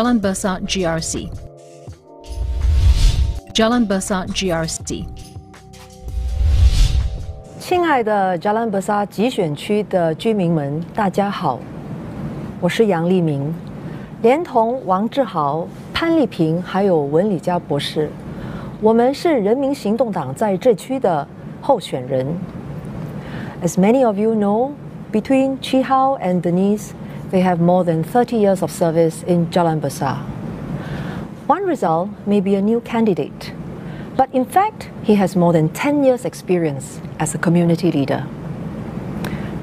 Jalan Besar GRC. Jalan Besar GRC. 亲爱的 Jalan Besar 集选区的居民们，大家好，我是杨立明，连同王志豪、潘丽萍还有文理佳博士，我们是人民行动党在这区的候选人。As many of you know, between Chi Hao and Denise, they have more than 30 years of service in Jalan Besar. One result may be a new candidate, but in fact, he has more than 10 years' experience as a community leader.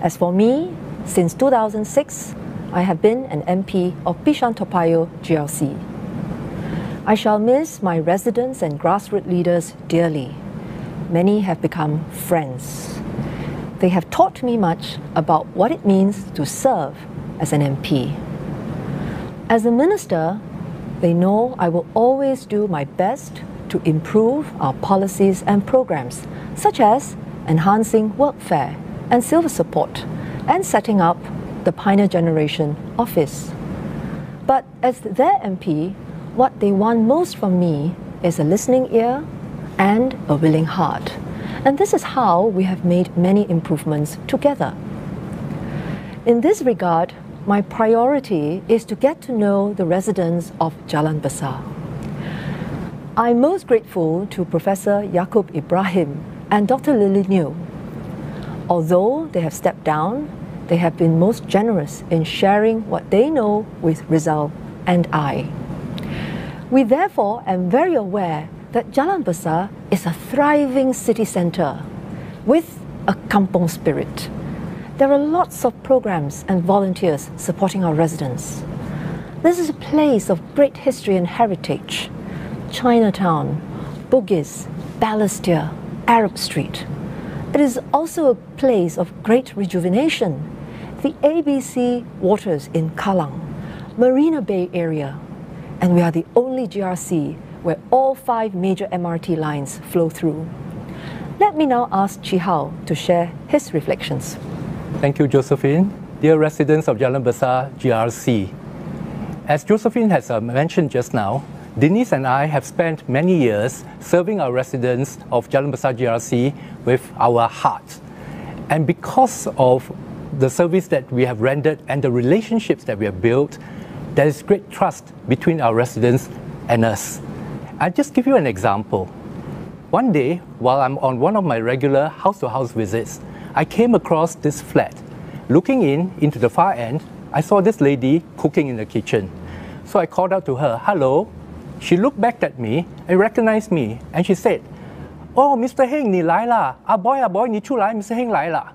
As for me, since 2006, I have been an MP of Bishan Topayo GLC. I shall miss my residents and grassroots leaders dearly. Many have become friends. They have taught me much about what it means to serve as an MP. As a minister, they know I will always do my best to improve our policies and programs, such as enhancing workfare and silver support and setting up the Pioneer Generation office. But as their MP, what they want most from me is a listening ear and a willing heart. And this is how we have made many improvements together. In this regard, my priority is to get to know the residents of Jalan Besar. I'm most grateful to Professor Yaacob Ibrahim and Dr. Lily Neo. Although they have stepped down, they have been most generous in sharing what they know with Rizal and I. We therefore am very aware that Jalan Besar is a thriving city centre with a kampong spirit. There are lots of programs and volunteers supporting our residents. This is a place of great history and heritage. Chinatown, Bugis, Balestier, Arab Street. It is also a place of great rejuvenation. The ABC waters in Kallang, Marina Bay area, and we are the only GRC where all five major MRT lines flow through. Let me now ask Chee How to share his reflections. Thank you, Josephine. Dear residents of Jalan Besar GRC, as Josephine has uh, mentioned just now, Denise and I have spent many years serving our residents of Jalan Besar GRC with our heart. And because of the service that we have rendered and the relationships that we have built, there is great trust between our residents and us. I'll just give you an example. One day, while I'm on one of my regular house to house visits, I came across this flat. Looking in into the far end, I saw this lady cooking in the kitchen. So I called out to her, Hello. She looked back at me and recognized me and she said, Oh, Mr. Heng, 你来啦. Ah boy, ah boy, 你出来, Mr. Heng 来啦.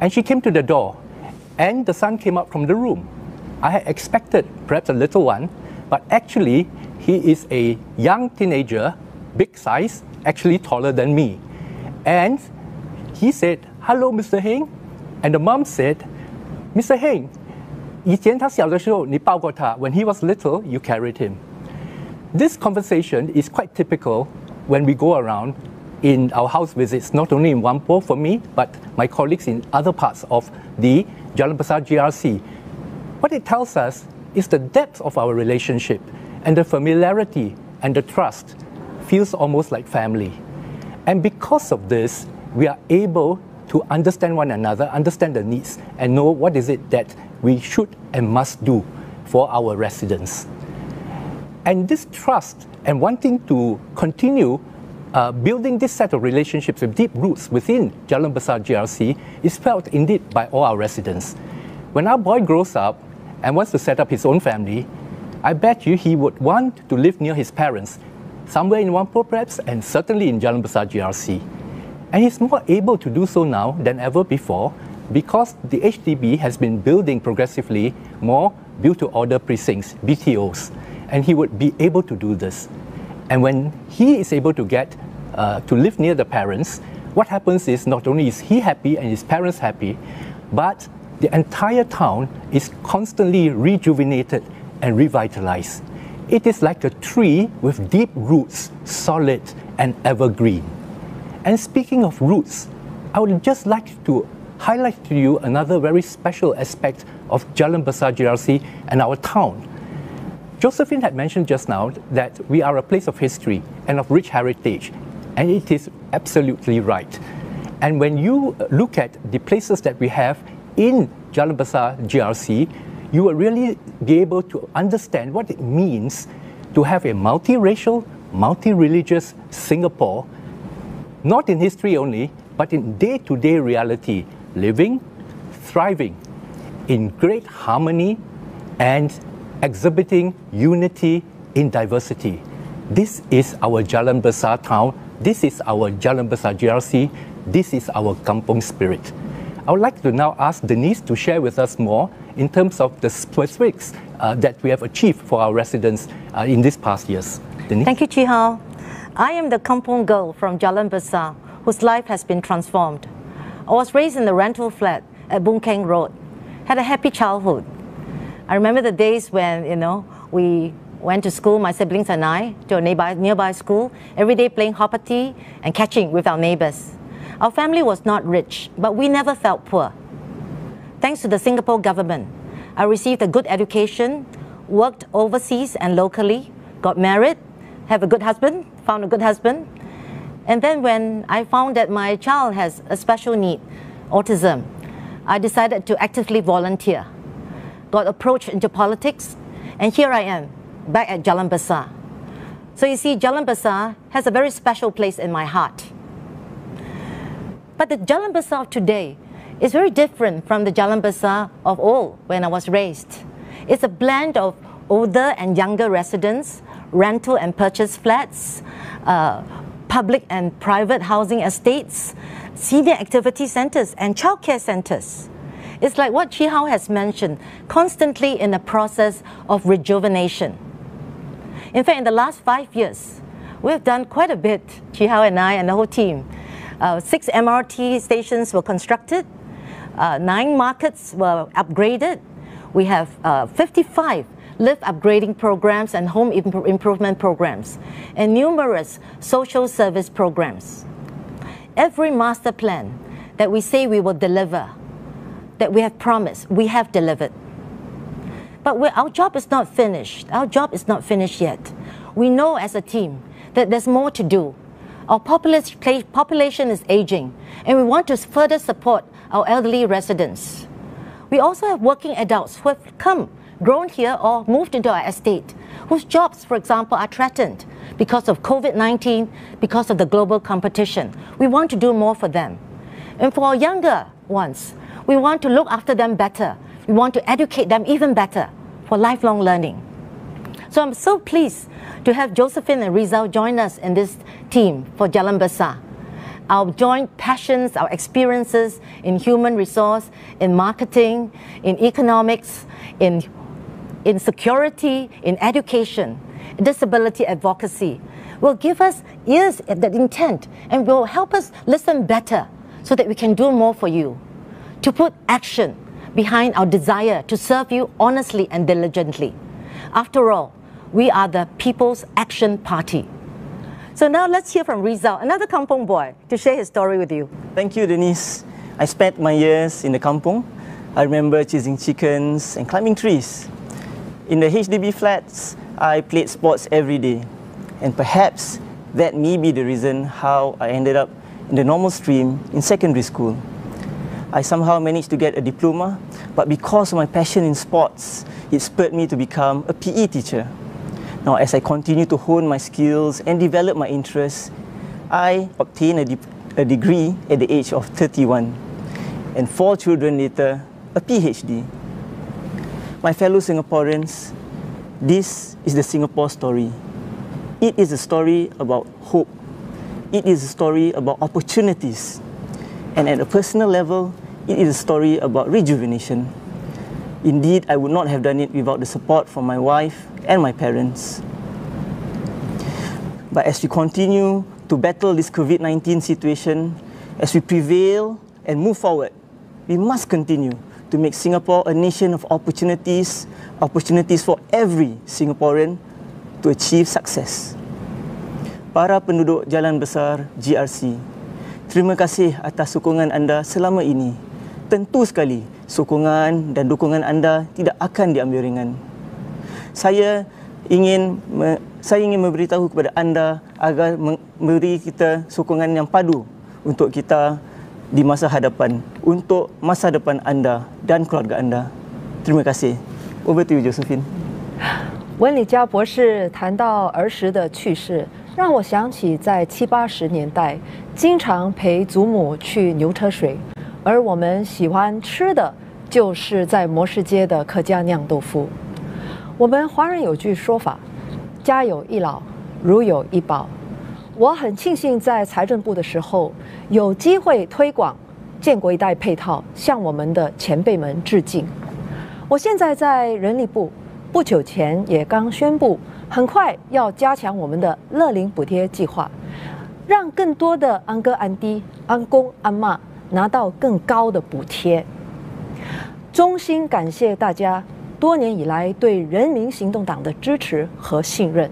And she came to the door and the son came out from the room. I had expected perhaps a little one, but actually, he is a young teenager, big size, actually taller than me. And he said, Hello, Mr. Heng. And the mom said, Mr. Heng, 以前他小的时候你抱过他, when he was little, you carried him. This conversation is quite typical when we go around in our house visits, not only in Whampoa for me, but my colleagues in other parts of the Jalan Besar GRC. What it tells us is the depth of our relationship and the familiarity and the trust feels almost like family. And because of this, we are able to understand one another, understand the needs, and know what is it that we should and must do for our residents. And this trust and wanting to continue uh, building this set of relationships with deep roots within Jalan Besar GRC is felt indeed by all our residents. When our boy grows up and wants to set up his own family, I bet you he would want to live near his parents, somewhere in Whampoa perhaps, and certainly in Jalan Besar GRC. And he's more able to do so now than ever before because the HDB has been building progressively more built to order precincts, BTOs, and he would be able to do this. And when he is able to get uh, to live near the parents, what happens is not only is he happy and his parents happy, but the entire town is constantly rejuvenated and revitalized. It is like a tree with deep roots, solid and evergreen. And speaking of roots, I would just like to highlight to you another very special aspect of Jalan Besar GRC and our town. Josephine had mentioned just now that we are a place of history and of rich heritage, and it is absolutely right. And when you look at the places that we have in Jalan Besar GRC, you will really be able to understand what it means to have a multiracial, multi-religious Singapore, not in history only, but in day-to-day reality living, thriving in great harmony and exhibiting unity in diversity. This is our Jalan Besar town. This is our Jalan Besar GRC. This is our Kampung spirit. I would like to now ask Denise to share with us more in terms of the specifics uh, that we have achieved for our residents uh, in these past years. Denise? Thank you, Chee How. I am the Kampung girl from Jalan Besar whose life has been transformed. I was raised in a rental flat at Boon Keng Road, had a happy childhood. I remember the days when, you know, we went to school, my siblings and I, to a nearby, nearby school, every day playing hoppity and catching with our neighbors. Our family was not rich, but we never felt poor. Thanks to the Singapore government, I received a good education, worked overseas and locally, got married, have a good husband, found a good husband, and then when I found that my child has a special need, autism, I decided to actively volunteer. Got approached into politics, and here I am, back at Jalan Besar. So you see, Jalan Besar has a very special place in my heart. But the Jalan Besar of today is very different from the Jalan Besar of old when I was raised. It's a blend of older and younger residents, rental and purchase flats, uh, public and private housing estates, senior activity centers, and childcare centers. It's like what Chee How has mentioned, constantly in a process of rejuvenation. In fact, in the last five years, we've done quite a bit, Chee How and I and the whole team. Uh, six MRT stations were constructed, uh, nine markets were upgraded, we have uh, 55 lift upgrading programs and home imp improvement programs, and numerous social service programs. Every master plan that we say we will deliver, that we have promised, we have delivered. But our job is not finished. Our job is not finished yet. We know as a team that there's more to do. Our population is aging, and we want to further support our elderly residents. We also have working adults who have come grown here or moved into our estate, whose jobs, for example, are threatened because of COVID 19, because of the global competition. We want to do more for them. And for our younger ones, we want to look after them better. We want to educate them even better for lifelong learning. So I'm so pleased to have Josephine and Rizal join us in this team for Jalan Besar. Our joint passions, our experiences in human resource, in marketing, in economics, in in security, in education, disability advocacy, will give us ears at that intent and will help us listen better so that we can do more for you. To put action behind our desire to serve you honestly and diligently. After all, we are the People's Action Party. So now let's hear from Rizal, another kampong boy, to share his story with you. Thank you, Denise. I spent my years in the kampong. I remember chasing chickens and climbing trees. In the HDB flats, I played sports every day. And perhaps that may be the reason how I ended up in the normal stream in secondary school. I somehow managed to get a diploma, but because of my passion in sports, it spurred me to become a PE teacher. Now, as I continue to hone my skills and develop my interests, I obtained a, de a degree at the age of 31, and four children later, a PhD. My fellow Singaporeans, this is the Singapore story. It is a story about hope. It is a story about opportunities. And at a personal level, it is a story about rejuvenation. Indeed, I would not have done it without the support from my wife and my parents. But as we continue to battle this COVID 19 situation, as we prevail and move forward, we must continue to make Singapore a nation of opportunities, opportunities for every Singaporean to achieve success. Para penduduk Jalan Besar GRC, terima kasih atas sokongan anda selama ini Tentu sekali sokongan dan dukungan anda tidak akan diambil ringan. Saya ingin me, saya ingin memberitahu kepada anda agar memberi kita sokongan yang padu untuk kita di masa hadapan untuk masa depan anda dan keluarga anda. Terima kasih. Over to you, Josephine. 温里嘉博士谈到儿时的趣事，让我想起在七八十年代，经常陪祖母去牛车水， 而我们喜欢吃的就是在模式街的客家酿豆腐。我们华人有句说法：“家有一老，如有一宝。”我很庆幸在财政部的时候有机会推广建国一代配套，向我们的前辈们致敬。我现在在人力部，不久前也刚宣布，很快要加强我们的乐龄补贴计划，让更多的安哥安弟、安公安妈拿到更高的补贴。衷心感谢大家多年以来对人民行动党的支持和信任。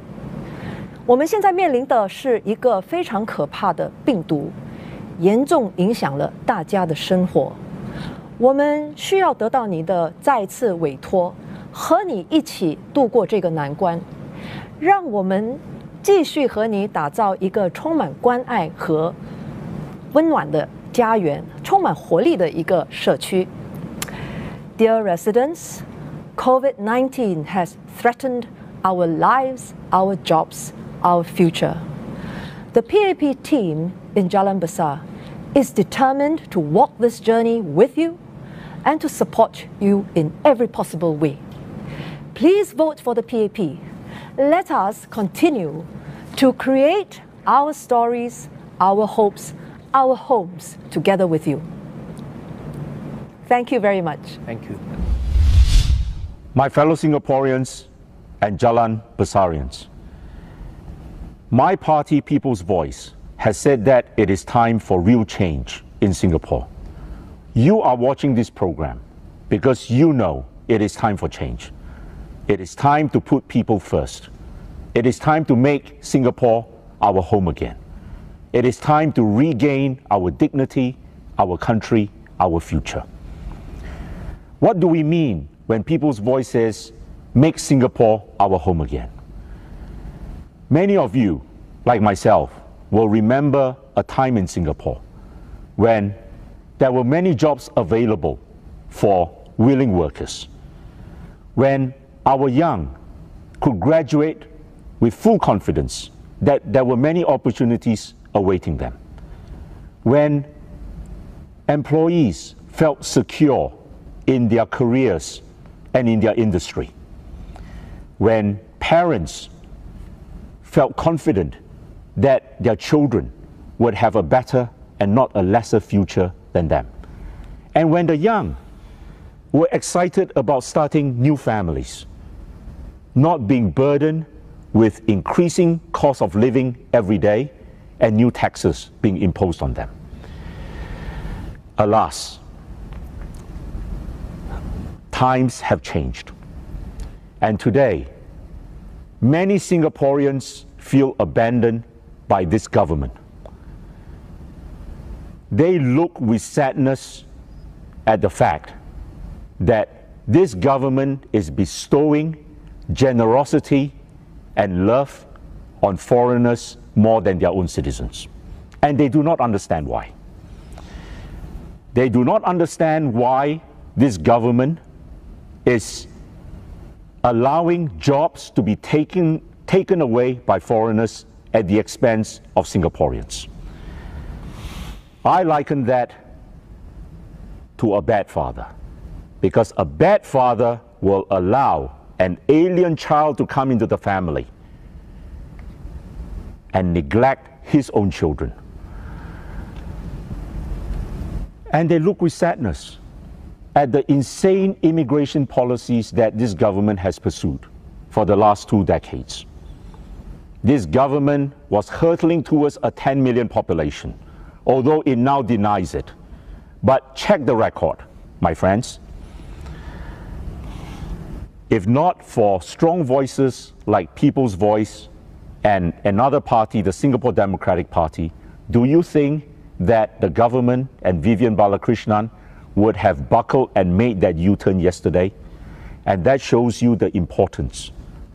我们现在面临的是一个非常可怕的病毒，严重影响了大家的生活。我们需要得到你的再次委托，和你一起度过这个难关。让我们继续和你打造一个充满关爱和温暖的家园，充满活力的一个社区。Dear residents, COVID 19 has threatened our lives, our jobs. our future. The PAP team in Jalan Besar is determined to walk this journey with you and to support you in every possible way. Please vote for the PAP. Let us continue to create our stories, our hopes, our homes together with you. Thank you very much. Thank you. My fellow Singaporeans and Jalan Besarians, my party, People's Voice, has said that it is time for real change in Singapore. You are watching this program because you know it is time for change. It is time to put people first. It is time to make Singapore our home again. It is time to regain our dignity, our country, our future. What do we mean when People's Voice says, make Singapore our home again? Many of you, like myself, will remember a time in Singapore when there were many jobs available for willing workers, when our young could graduate with full confidence that there were many opportunities awaiting them, when employees felt secure in their careers and in their industry, when parents felt confident that their children would have a better and not a lesser future than them. And when the young were excited about starting new families, not being burdened with increasing cost of living every day and new taxes being imposed on them. Alas, times have changed. And today, many Singaporeans feel abandoned by this government. They look with sadness at the fact that this government is bestowing generosity and love on foreigners more than their own citizens. And they do not understand why. They do not understand why this government is allowing jobs to be taken, taken away by foreigners at the expense of Singaporeans. I liken that to a bad father because a bad father will allow an alien child to come into the family and neglect his own children. And they look with sadness at the insane immigration policies that this government has pursued for the last two decades. This government was hurtling towards a 10 million population, although it now denies it. But check the record, my friends. If not for strong voices like People's Voice and another party, the Singapore Democratic Party, do you think that the government and Vivian Balakrishnan would have buckled and made that U turn yesterday? And that shows you the importance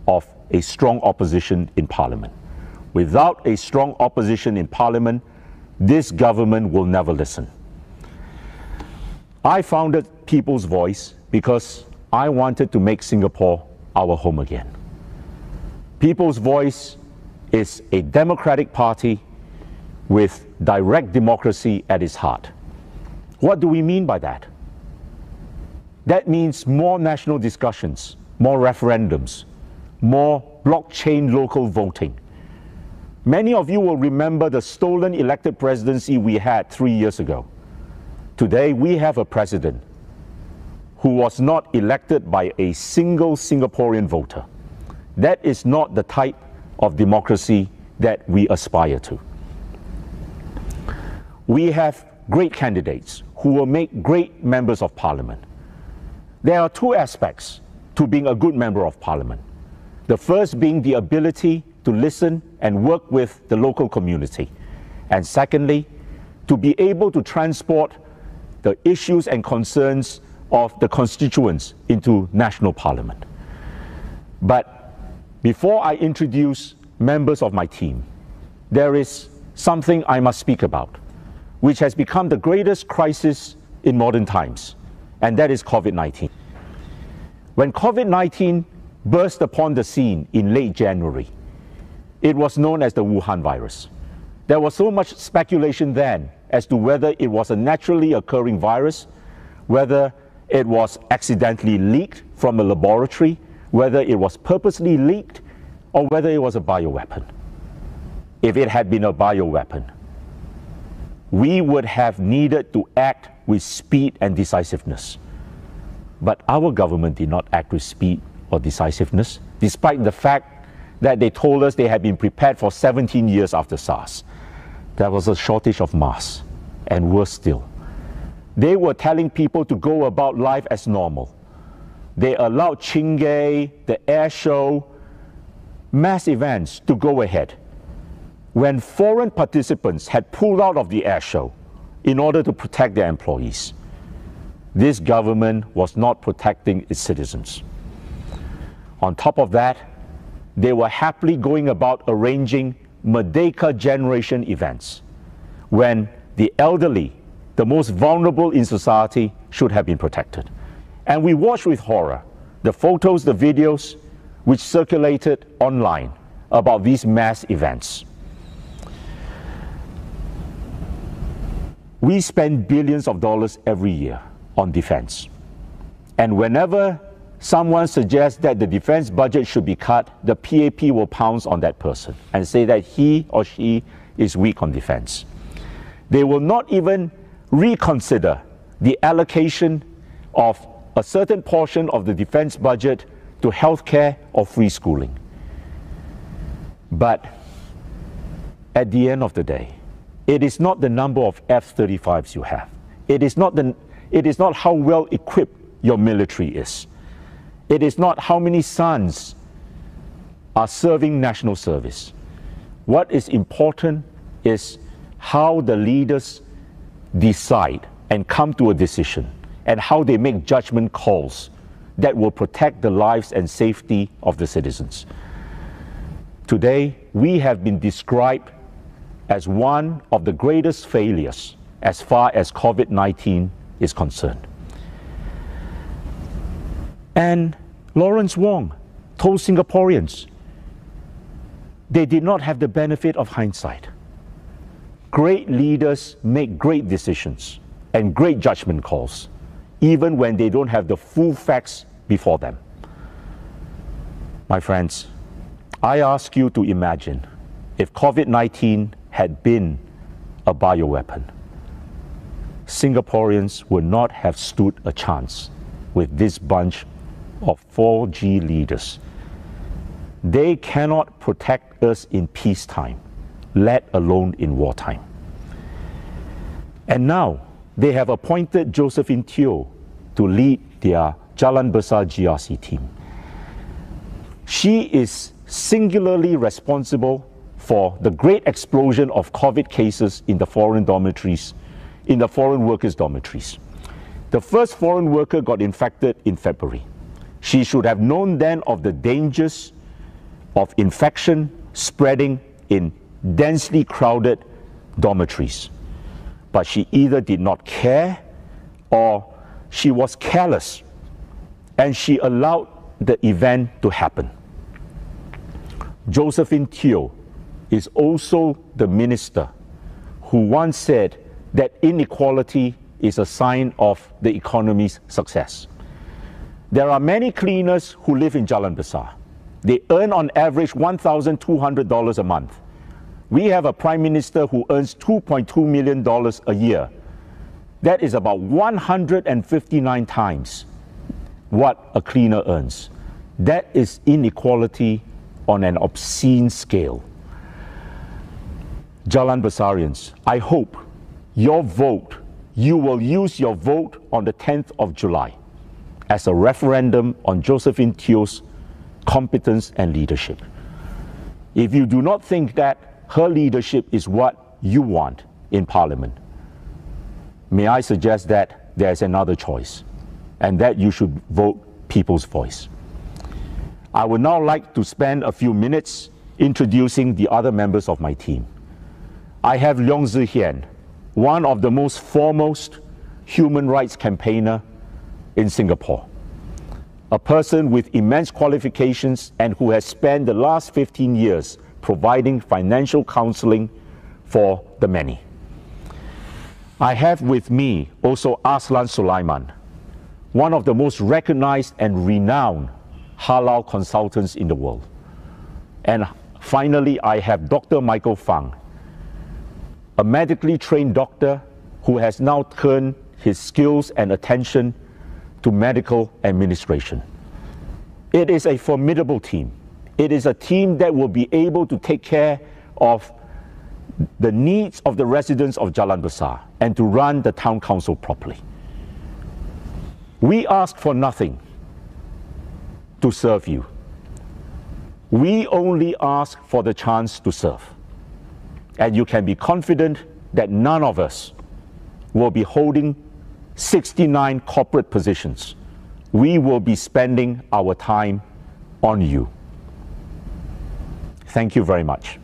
of a strong opposition in Parliament. Without a strong opposition in Parliament, this government will never listen. I founded People's Voice because I wanted to make Singapore our home again. People's Voice is a democratic party with direct democracy at its heart. What do we mean by that? That means more national discussions, more referendums, more blockchain local voting. Many of you will remember the stolen elected presidency we had three years ago. Today, we have a president who was not elected by a single Singaporean voter. That is not the type of democracy that we aspire to. We have great candidates who will make great members of parliament. There are two aspects to being a good member of parliament. The first being the ability to listen and work with the local community. And secondly, to be able to transport the issues and concerns of the constituents into national parliament. But before I introduce members of my team, there is something I must speak about, which has become the greatest crisis in modern times, and that is COVID 19. When COVID 19 burst upon the scene in late January, it was known as the Wuhan virus. There was so much speculation then as to whether it was a naturally occurring virus, whether it was accidentally leaked from a laboratory, whether it was purposely leaked, or whether it was a bioweapon. If it had been a bioweapon, we would have needed to act with speed and decisiveness. But our government did not act with speed or decisiveness, despite the fact that they told us they had been prepared for 17 years after SARS. There was a shortage of masks, and worse still, they were telling people to go about life as normal. They allowed Chingay, the air show, mass events to go ahead. When foreign participants had pulled out of the air show in order to protect their employees, this government was not protecting its citizens. On top of that, they were happily going about arranging Merdeka generation events when the elderly the most vulnerable in society should have been protected. And we watched with horror the photos, the videos which circulated online about these mass events. We spend billions of dollars every year on defense. And whenever someone suggests that the defense budget should be cut, the PAP will pounce on that person and say that he or she is weak on defense. They will not even reconsider the allocation of a certain portion of the defense budget to healthcare or free schooling. But at the end of the day, it is not the number of F 35s you have. It is, not the, it is not how well equipped your military is. It is not how many sons are serving national service. What is important is how the leaders decide and come to a decision and how they make judgment calls that will protect the lives and safety of the citizens. Today, we have been described as one of the greatest failures as far as COVID 19 is concerned. And Lawrence Wong told Singaporeans they did not have the benefit of hindsight. Great leaders make great decisions and great judgment calls, even when they don't have the full facts before them. My friends, I ask you to imagine if COVID 19 had been a bioweapon, Singaporeans would not have stood a chance with this bunch of 4G leaders. They cannot protect us in peacetime, let alone in wartime. And now they have appointed Josephine Teo to lead their Jalan Besar GRC team. She is singularly responsible for the great explosion of COVID cases in the foreign dormitories, in the foreign workers' dormitories. The first foreign worker got infected in February. She should have known then of the dangers of infection spreading in densely crowded dormitories. But she either did not care or she was careless and she allowed the event to happen. Josephine Teo is also the minister who once said that inequality is a sign of the economy's success. There are many cleaners who live in Jalan Besar. They earn on average $1,200 a month. We have a prime minister who earns $2.2 million a year. That is about 159 times what a cleaner earns. That is inequality on an obscene scale. Jalan Besarians, I hope your vote, you will use your vote on the 10th of July as a referendum on Josephine Teo's competence and leadership. If you do not think that her leadership is what you want in Parliament, may I suggest that there is another choice, and that you should vote people's voice. I would now like to spend a few minutes introducing the other members of my team. I have Leong Sze Hian, one of the most foremost human rights campaigner in Singapore. A person with immense qualifications and who has spent the last 15 years providing financial counseling for the many. I have with me also Azlan Sulaiman, one of the most recognized and renowned halal consultants in the world. And finally, I have Dr. Michael Fang, a medically trained doctor who has now turned his skills and attention to medical administration. It is a formidable team. It is a team that will be able to take care of the needs of the residents of Jalan Besar and to run the town council properly. We ask for nothing to serve you. We only ask for the chance to serve. And you can be confident that none of us will be holding 69 corporate positions. We will be spending our time on you. Thank you very much.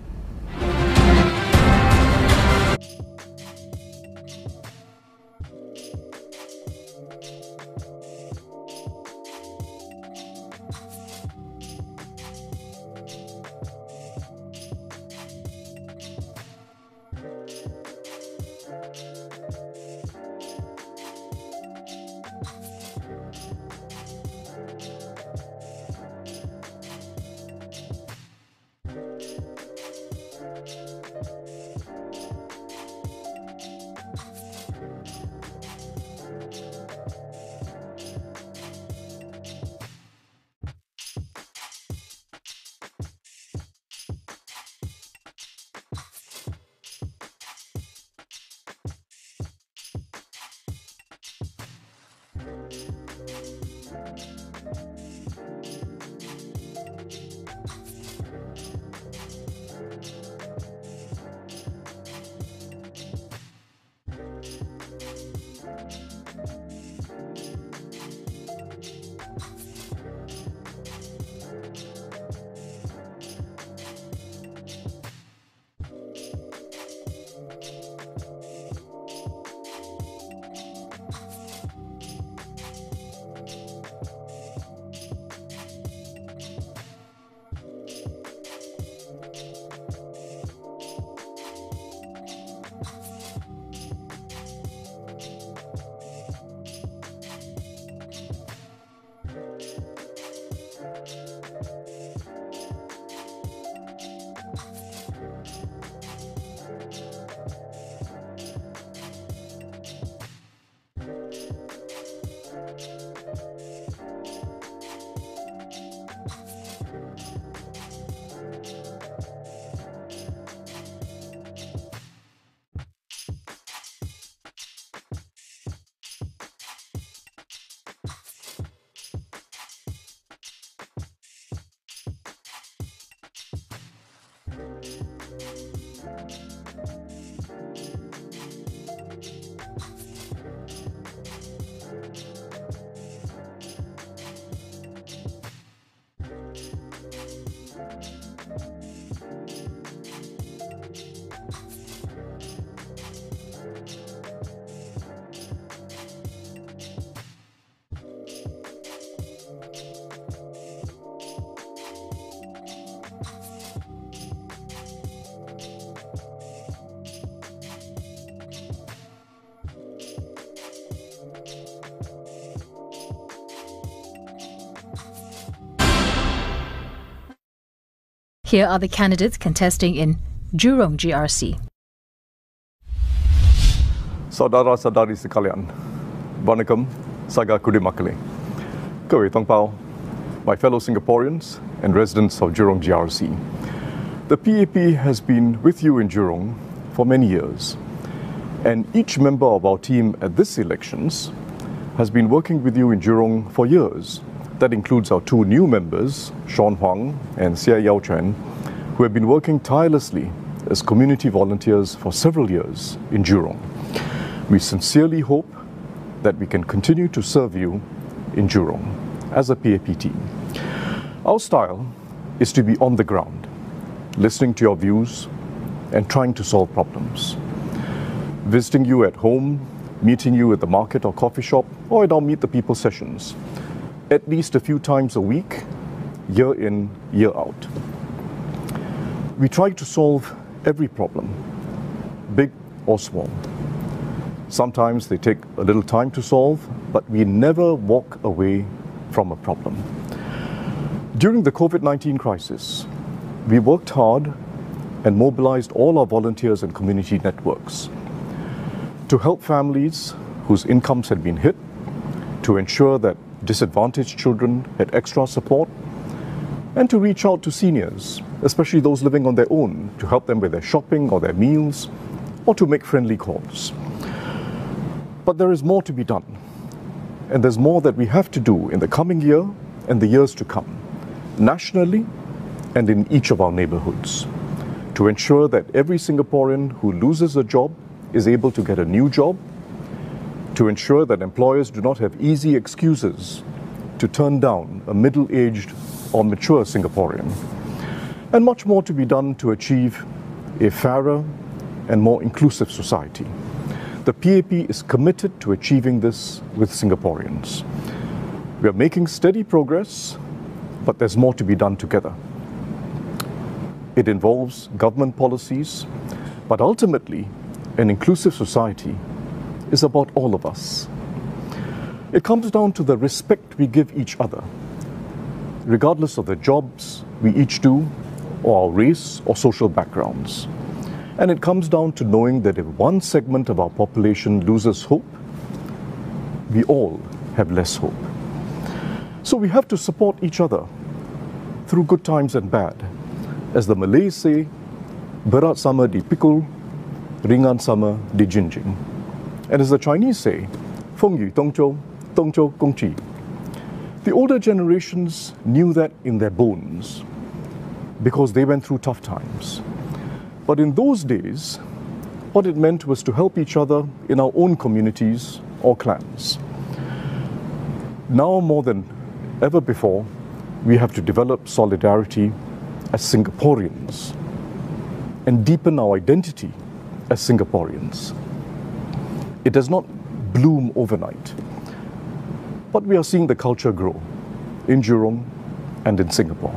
ピッピッピッピッピッピッピッピッピッピッピッ Here are the candidates contesting in Jurong GRC. Saudara-saudari sekalian, Vanakkam, Saga Kudimakale. Kewe Tongpao, my fellow Singaporeans and residents of Jurong GRC. The PAP has been with you in Jurong for many years, and each member of our team at this elections has been working with you in Jurong for years. That includes our two new members, Shawn Huang and Xie Yao Quan, who have been working tirelessly as community volunteers for several years in Jurong. We sincerely hope that we can continue to serve you in Jurong as a PAP team. Our style is to be on the ground, listening to your views and trying to solve problems. Visiting you at home, meeting you at the market or coffee shop, or at our Meet the People sessions, at least a few times a week, year in, year out. We try to solve every problem, big or small. Sometimes they take a little time to solve, but we never walk away from a problem. During the COVID 19 crisis, we worked hard and mobilized all our volunteers and community networks to help families whose incomes had been hit, to ensure that disadvantaged children had extra support, and to reach out to seniors, especially those living on their own, to help them with their shopping or their meals, or to make friendly calls. But there is more to be done, and there's more that we have to do in the coming year and the years to come, nationally and in each of our neighborhoods, to ensure that every Singaporean who loses a job is able to get a new job, to ensure that employers do not have easy excuses to turn down a middle aged or mature Singaporean, and much more to be done to achieve a fairer and more inclusive society. The PAP is committed to achieving this with Singaporeans. We are making steady progress, but there's more to be done together. It involves government policies, but ultimately, an inclusive society is about all of us. It comes down to the respect we give each other, regardless of the jobs we each do, or our race or social backgrounds. And it comes down to knowing that if one segment of our population loses hope, we all have less hope. So we have to support each other through good times and bad. As the Malays say, berat sama dipikul, ringan sama di dijinjing. And as the Chinese say, feng yu dongzhou, dongzhou gongqi. The older generations knew that in their bones because they went through tough times. But in those days, what it meant was to help each other in our own communities or clans. Now more than ever before, we have to develop solidarity as Singaporeans and deepen our identity as Singaporeans. It does not bloom overnight, but we are seeing the culture grow in Jurong and in Singapore.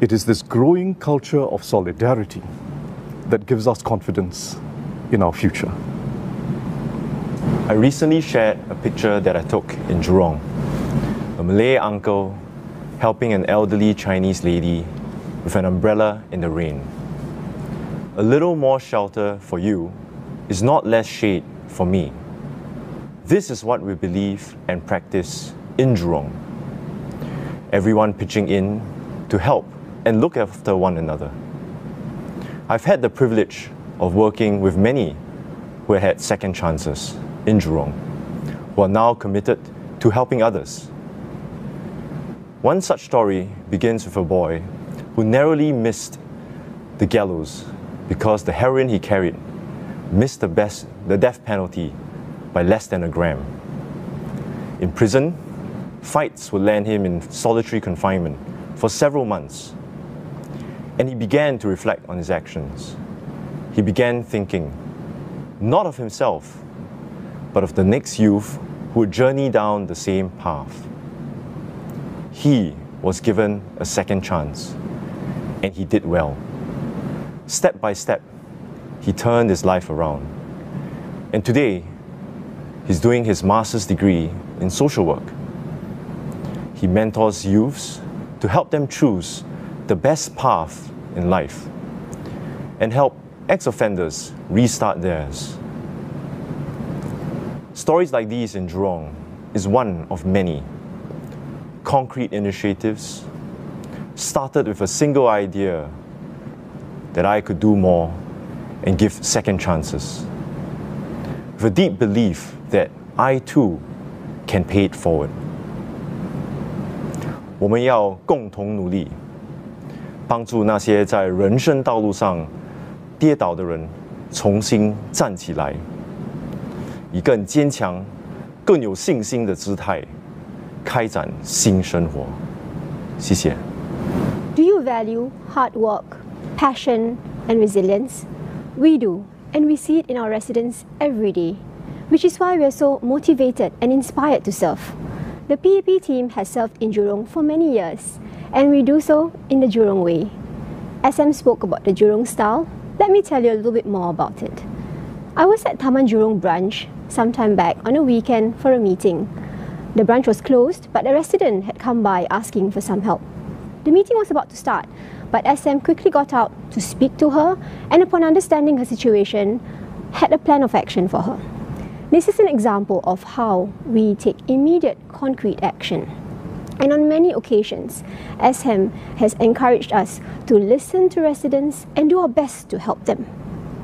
It is this growing culture of solidarity that gives us confidence in our future. I recently shared a picture that I took in Jurong. A Malay uncle helping an elderly Chinese lady with an umbrella in the rain. A little more shelter for you is not less shade for me. This is what we believe and practice in Jurong. Everyone pitching in to help and look after one another. I've had the privilege of working with many who had second chances in Jurong, who are now committed to helping others. One such story begins with a boy who narrowly missed the gallows because the heroin he carried missed the, best, the death penalty by less than a gram. In prison, fights would land him in solitary confinement for several months. And he began to reflect on his actions. He began thinking, not of himself, but of the next youth who would journey down the same path. He was given a second chance, and he did well. Step by step, he turned his life around. And today, he's doing his master's degree in social work. He mentors youths to help them choose the best path in life and help ex offenders restart theirs. Stories like these in Jurong is one of many concrete initiatives started with a single idea that I could do more and give second chances. With a deep belief that I too can pay it forward. 我们要共同努力，帮助那些在人生道路上跌倒的人重新站起来，以更坚强、更有信心的姿态开展新生活。谢谢。 Do you value hard work, passion, and resilience? We do, and we see it in our residents every day, which is why we are so motivated and inspired to serve. The PAP team has served in Jurong for many years, and we do so in the Jurong way. SM spoke about the Jurong style. Let me tell you a little bit more about it. I was at Taman Jurong branch some time back on a weekend for a meeting. The branch was closed, but a resident had come by asking for some help. The meeting was about to start, but SM quickly got out to speak to her and, upon understanding her situation, had a plan of action for her. This is an example of how we take immediate, concrete action. And on many occasions, SM has encouraged us to listen to residents and do our best to help them.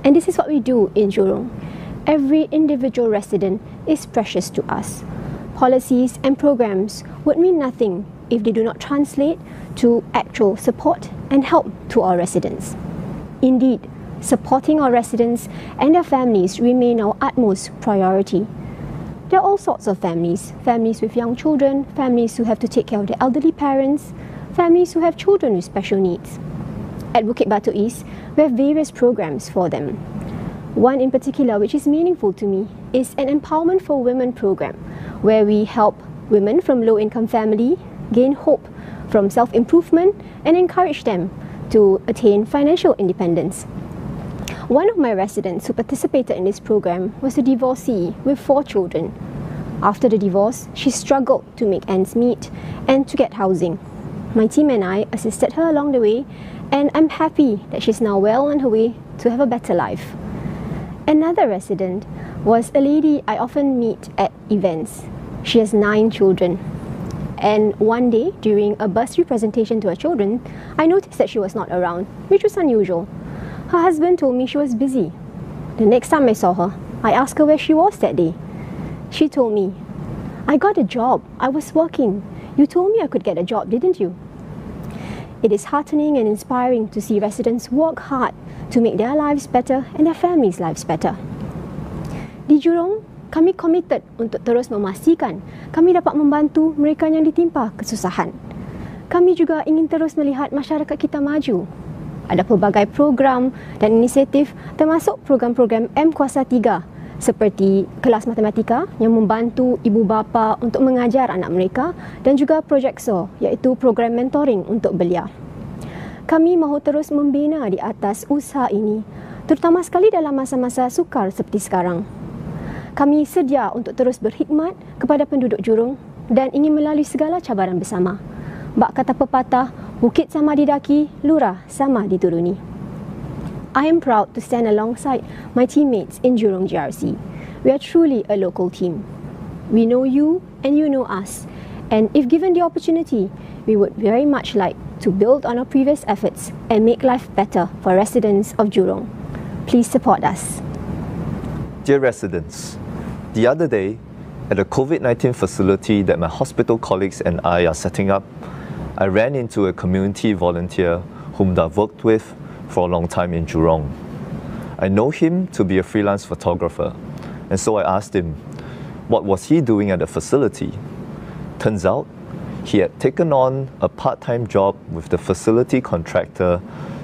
And this is what we do in Jurong. Every individual resident is precious to us. Policies and programs would mean nothing if they do not translate to actual support and help to our residents. Indeed, supporting our residents and their families remain our utmost priority. There are all sorts of families families with young children, families who have to take care of their elderly parents, families who have children with special needs. At Bukit Batok East, we have various programs for them. One in particular, which is meaningful to me, is an Empowerment for Women program, where we help women from low income family gain hope from self improvement and encourage them to attain financial independence. One of my residents who participated in this program was a divorcee with four children. After the divorce, she struggled to make ends meet and to get housing. My team and I assisted her along the way, and I'm happy that she's now well on her way to have a better life. Another resident was a lady I often meet at events. She has nine children. And one day, during a bursary presentation to her children, I noticed that she was not around, which was unusual. Her husband told me she was busy. The next time I saw her, I asked her where she was that day. She told me, I got a job. I was working. You told me I could get a job, didn't you? It is heartening and inspiring to see residents work hard to make their lives better and their families' lives better. Di Jurong, kami committed untuk terus memastikan kami dapat membantu mereka yang ditimpa kesusahan. Kami juga ingin terus melihat masyarakat kita maju. Ada pelbagai program dan inisiatif termasuk program-program M Kuasa 3 seperti kelas matematika yang membantu ibu bapa untuk mengajar anak mereka dan juga projek SO iaitu program mentoring untuk belia. Kami mahu terus membina di atas usaha ini terutama sekali dalam masa-masa sukar seperti sekarang. Kami sedia untuk terus berkhidmat kepada penduduk Jurong dan ingin melalui segala cabaran bersama. Bak kata pepatah, bukit sama didaki, lurah sama dituruni. I am proud to stand alongside my teammates in Jurong GRC. We are truly a local team. We know you and you know us. And if given the opportunity, we would very much like to build on our previous efforts and make life better for residents of Jurong. Please support us. Dear residents, the other day, at a COVID 19 facility that my hospital colleagues and I are setting up, I ran into a community volunteer whom I've worked with for a long time in Jurong. I know him to be a freelance photographer, and so I asked him, what was he doing at the facility? Turns out, he had taken on a part time job with the facility contractor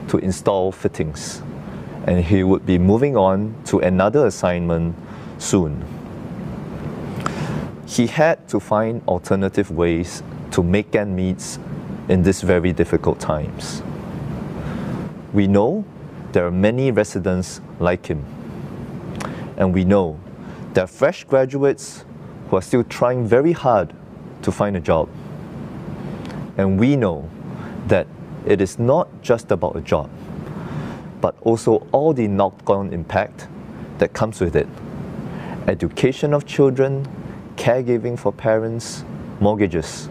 to install fittings, and he would be moving on to another assignment soon. He had to find alternative ways to make ends meet in these very difficult times. We know there are many residents like him. And we know there are fresh graduates who are still trying very hard to find a job. And we know that it is not just about a job, but also all the knock on impact that comes with it education of children, caregiving for parents, mortgages,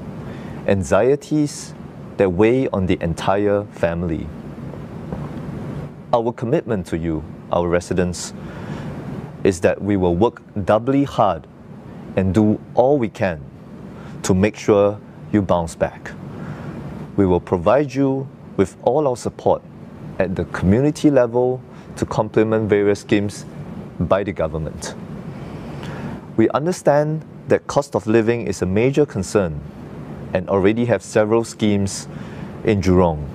anxieties that weigh on the entire family our commitment to you, our residents, is that we will work doubly hard and do all we can to make sure you bounce back. We will provide you with all our support at the community level to complement various schemes by the government. We understand that cost of living is a major concern and already have several schemes in Jurong,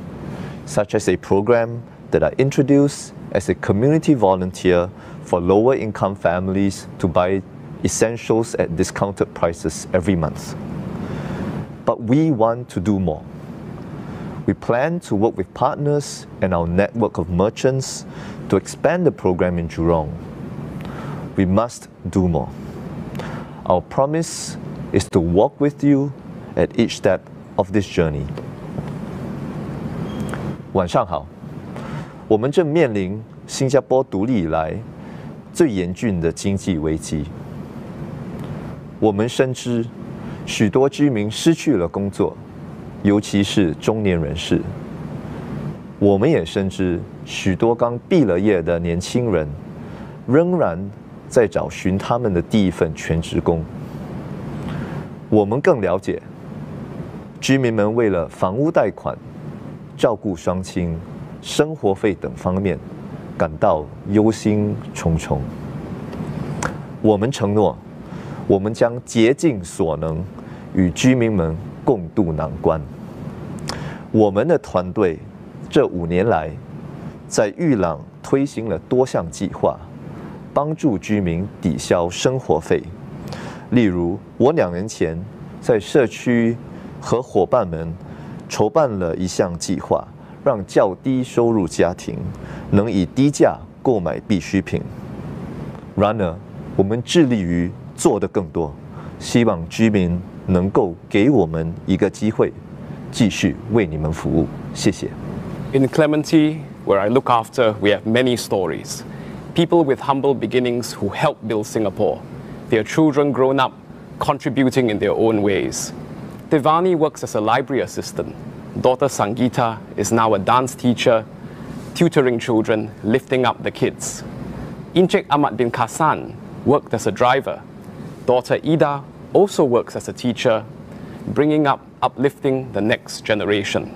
such as a program that I introduced as a community volunteer for lower income families to buy essentials at discounted prices every month. But we want to do more. We plan to work with partners and our network of merchants to expand the program in Jurong. We must do more. Our promise is to walk with you at each step of this journey. 晚上好。我们正面临新加坡独立以来最严峻的经济危机。我们深知许多居民失去了工作，尤其是中年人士。我们也深知许多刚毕了业的年轻人仍然在找寻他们的第一份全职工。我们更了解居民们为了房屋贷款、照顾双亲。生活费等方面感到忧心忡忡。我们承诺，我们将竭尽所能与居民们共度难关。我们的团队这五年来在玉朗推行了多项计划，帮助居民抵消生活费。例如，我两年前在社区和伙伴们筹办了一项计划。让较低收入家庭能以低价购买必需品。然而，我们致力于做的更多，希望居民能够给我们一个机会，继续为你们服务。谢谢。In Clementi, where I look after, we have many stories. People with humble beginnings who helped build Singapore. Their children grown up, contributing in their own ways. Devani works as a library assistant daughter Sangita is now a dance teacher, tutoring children, lifting up the kids. Encik Ahmad bin Kasan worked as a driver. Daughter Ida also works as a teacher, bringing up, uplifting the next generation.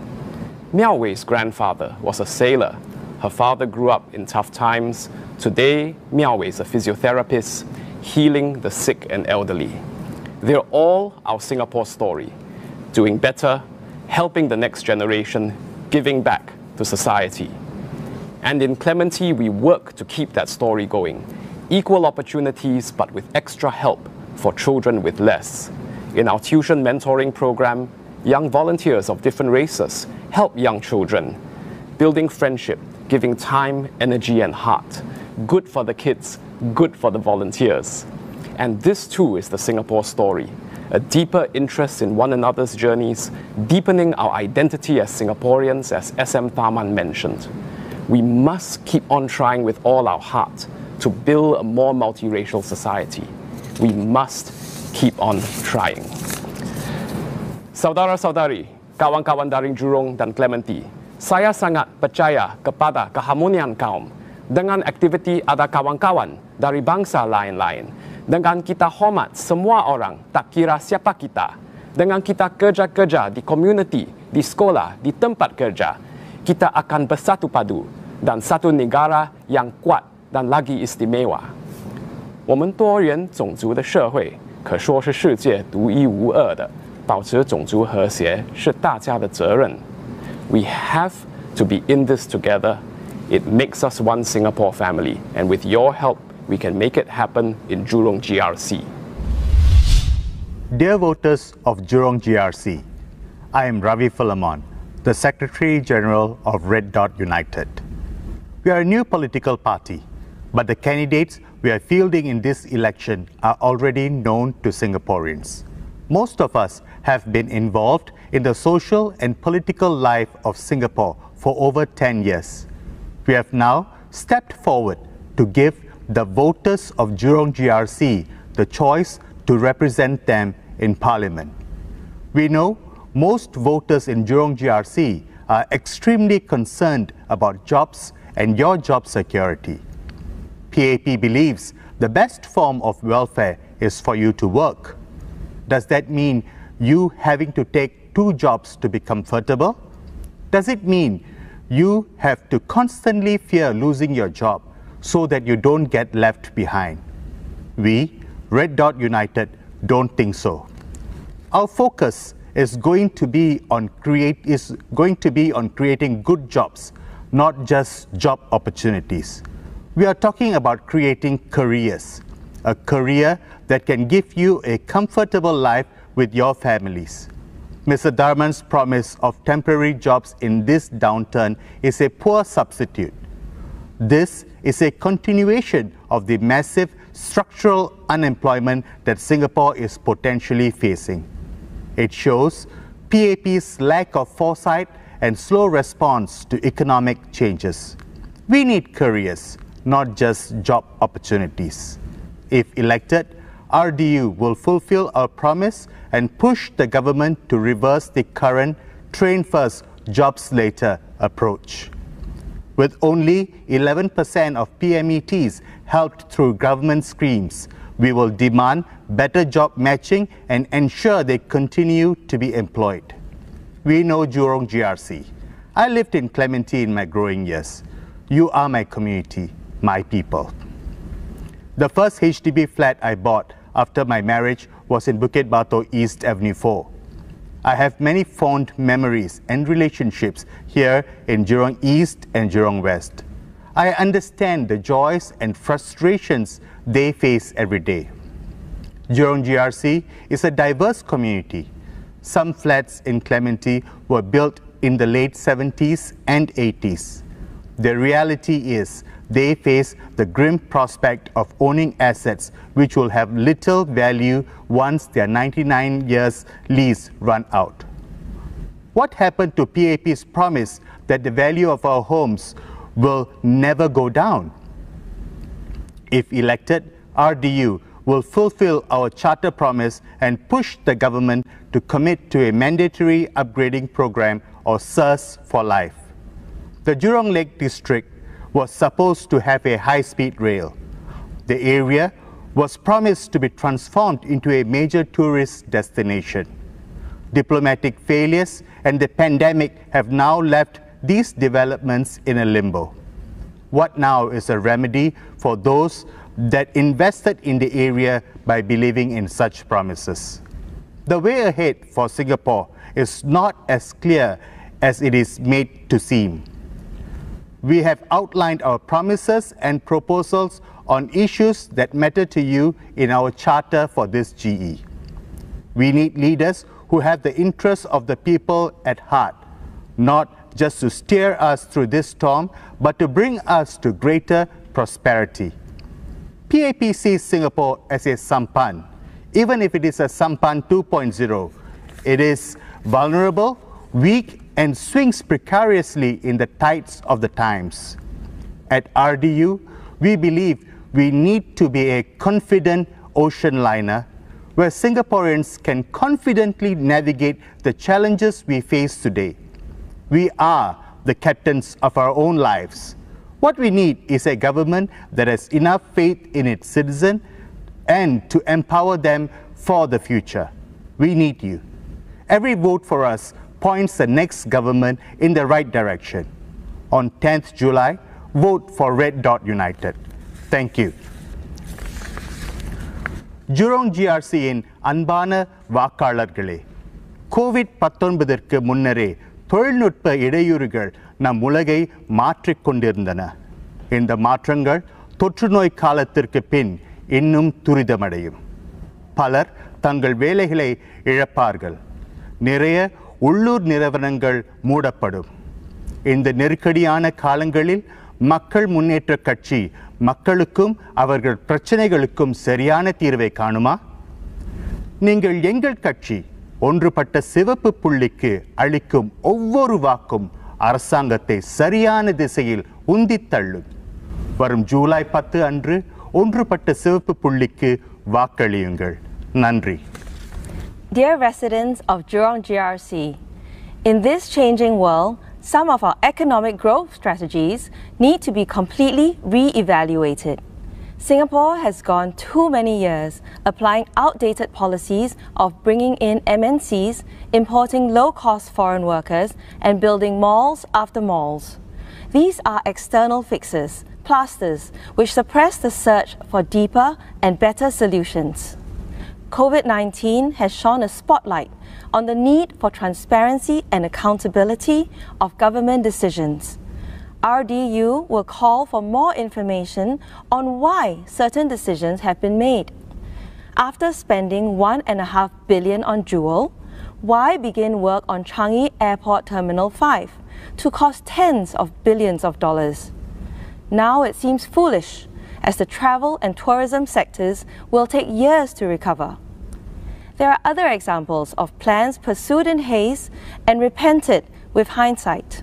Miao Wei's grandfather was a sailor. Her father grew up in tough times. Today, Miao Wei is a physiotherapist, healing the sick and elderly. They're all our Singapore story, doing better, helping the next generation, giving back to society. And in Clementi, we work to keep that story going. Equal opportunities, but with extra help for children with less. In our tuition mentoring program, young volunteers of different races help young children, building friendship, giving time, energy, and heart. Good for the kids, good for the volunteers. And this too is the Singapore story a deeper interest in one another's journeys, deepening our identity as Singaporeans, as SM Tharman mentioned. We must keep on trying with all our heart to build a more multiracial society. We must keep on trying. Saudara-saudari, kawan-kawan dari Jurong dan Clementi, saya sangat percaya kepada keharmonian kaum dengan aktiviti ada kawan-kawan dari bangsa lain-lain dengan kita hormat semua orang, tak kira siapa kita. Dengan kita kerja-kerja di komuniti, di sekolah, di tempat kerja, kita akan bersatu padu dan satu negara yang kuat dan lagi istimewa. 我们多元种族的社会可说是世界独一无二的，保持种族和谐是大家的责任。 We have to be in this together. It makes us one Singapore family, and with your help, we can make it happen in Jurong GRC. Dear voters of Jurong GRC, I am Ravi Philemon, the Secretary General of Red Dot United. We are a new political party, but the candidates we are fielding in this election are already known to Singaporeans. Most of us have been involved in the social and political life of Singapore for over 10 years. We have now stepped forward to give the voters of Jurong GRC the choice to represent them in Parliament. We know most voters in Jurong GRC are extremely concerned about jobs and your job security. PAP believes the best form of welfare is for you to work. Does that mean you having to take two jobs to be comfortable? Does it mean you have to constantly fear losing your job so that you don't get left behind. We, Red Dot United, don't think so. Our focus is going to be on create is going to be on creating good jobs, not just job opportunities. We are talking about creating careers, a career that can give you a comfortable life with your families. Mr. Tharman's promise of temporary jobs in this downturn is a poor substitute. This is a continuation of the massive structural unemployment that Singapore is potentially facing. It shows PAP's lack of foresight and slow response to economic changes. We need careers, not just job opportunities. If elected, RDU will fulfill our promise and push the government to reverse the current train first, jobs later approach with only 11% of PMETs helped through government schemes. We will demand better job matching and ensure they continue to be employed. We know Jurong GRC. I lived in Clementi in my growing years. You are my community, my people. The first HDB flat I bought after my marriage was in Bukit Batok East Avenue 4. I have many fond memories and relationships here in Jurong East and Jurong West. I understand the joys and frustrations they face every day. Jurong GRC is a diverse community. Some flats in Clementi were built in the late 70s and 80s. The reality is they face the grim prospect of owning assets which will have little value once their 99 years lease run out. What happened to PAP's promise that the value of our homes will never go down? If elected, RDU will fulfill our charter promise and push the government to commit to a mandatory upgrading program or SERS for life. The Jurong Lake District was supposed to have a high-speed rail. The area was promised to be transformed into a major tourist destination. Diplomatic failures and the pandemic have now left these developments in a limbo. What now is a remedy for those that invested in the area by believing in such promises? The way ahead for Singapore is not as clear as it is made to seem. We have outlined our promises and proposals on issues that matter to you in our charter for this GE. We need leaders who have the interests of the people at heart, not just to steer us through this storm, but to bring us to greater prosperity. PAP sees Singapore as a sampan, even if it is a sampan 2.0. It is vulnerable, weak, and swings precariously in the tides of the times. At RDU, we believe we need to be a confident ocean liner where Singaporeans can confidently navigate the challenges we face today. We are the captains of our own lives. What we need is a government that has enough faith in its citizens and to empower them for the future. We need you. Every vote for us points the next government in the right direction. On 10th July, vote for Red Dot United. Thank you. Jurong ஜிஆர்சியின் அன்பான வாக்காளர்களே Covid பத்தொன்பதற்கு முன்னரே தொழில்நுட்ப இடையூறுகள் நம் உலகை மாற்றிக்கொண்டிருந்தன இந்த மாற்றங்கள் தொற்றுநோய் காலத்திற்கு பின் இன்னும் துரிதமடையும் பலர் தங்கள் வேலைகளை இழப்பார்கள் நிறைய உள்ளூர் நிறுவனங்கள் மூடப்படும். இந்த நெருக்கடியான காலங்களில் மக்கள் முன்னேற்ற கட்சி மக்களுக்கும் அவர்கள் பிரச்சனைகளுக்கும் சரியான தீர்வை காணுமா? நீங்கள் எங்கள் கட்சி ஒன்றுபட்ட சிவப்பு புள்ளிக்கு அளிக்கும் ஒவ்வொரு வாக்கும் அரசாங்கத்தை சரியான திசையில் உந்தித்தள்ளும் வரும் ஜூலை பத்து அன்று ஒன்றுபட்ட சிவப்பு புள்ளிக்கு வாக்களியுங்கள். நன்றி. Dear residents of Jurong GRC, in this changing world, some of our economic growth strategies need to be completely re-evaluated. Singapore has gone too many years applying outdated policies of bringing in MNCs, importing low-cost foreign workers, and building malls after malls. These are external fixes, plasters, which suppress the search for deeper and better solutions. COVID 19 has shone a spotlight on the need for transparency and accountability of government decisions. RDU will call for more information on why certain decisions have been made. After spending one and a half billion on Jewel, why begin work on Changi Airport Terminal 5 to cost tens of billions of dollars? Now it seems foolish as the travel and tourism sectors will take years to recover. There are other examples of plans pursued in haste and repented with hindsight.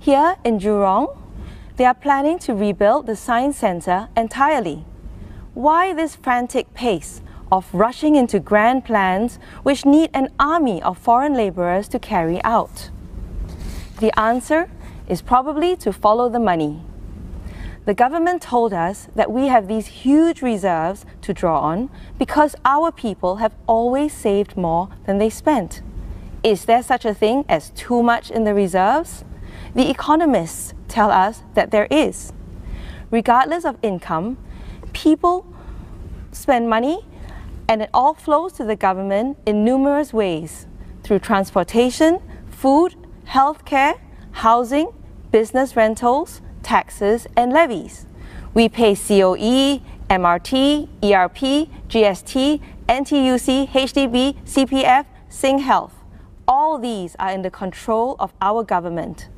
Here in Jurong, they are planning to rebuild the Science Centre entirely. Why this frantic pace of rushing into grand plans which need an army of foreign labourers to carry out? The answer is probably to follow the money. The government told us that we have these huge reserves to draw on because our people have always saved more than they spent. Is there such a thing as too much in the reserves? The economists tell us that there is. Regardless of income, people spend money and it all flows to the government in numerous ways through transportation, food, healthcare, housing, business rentals, taxes, and levies. We pay COE, MRT, ERP, GST, NTUC, HDB, CPF, Sing Health. All these are in the control of our government.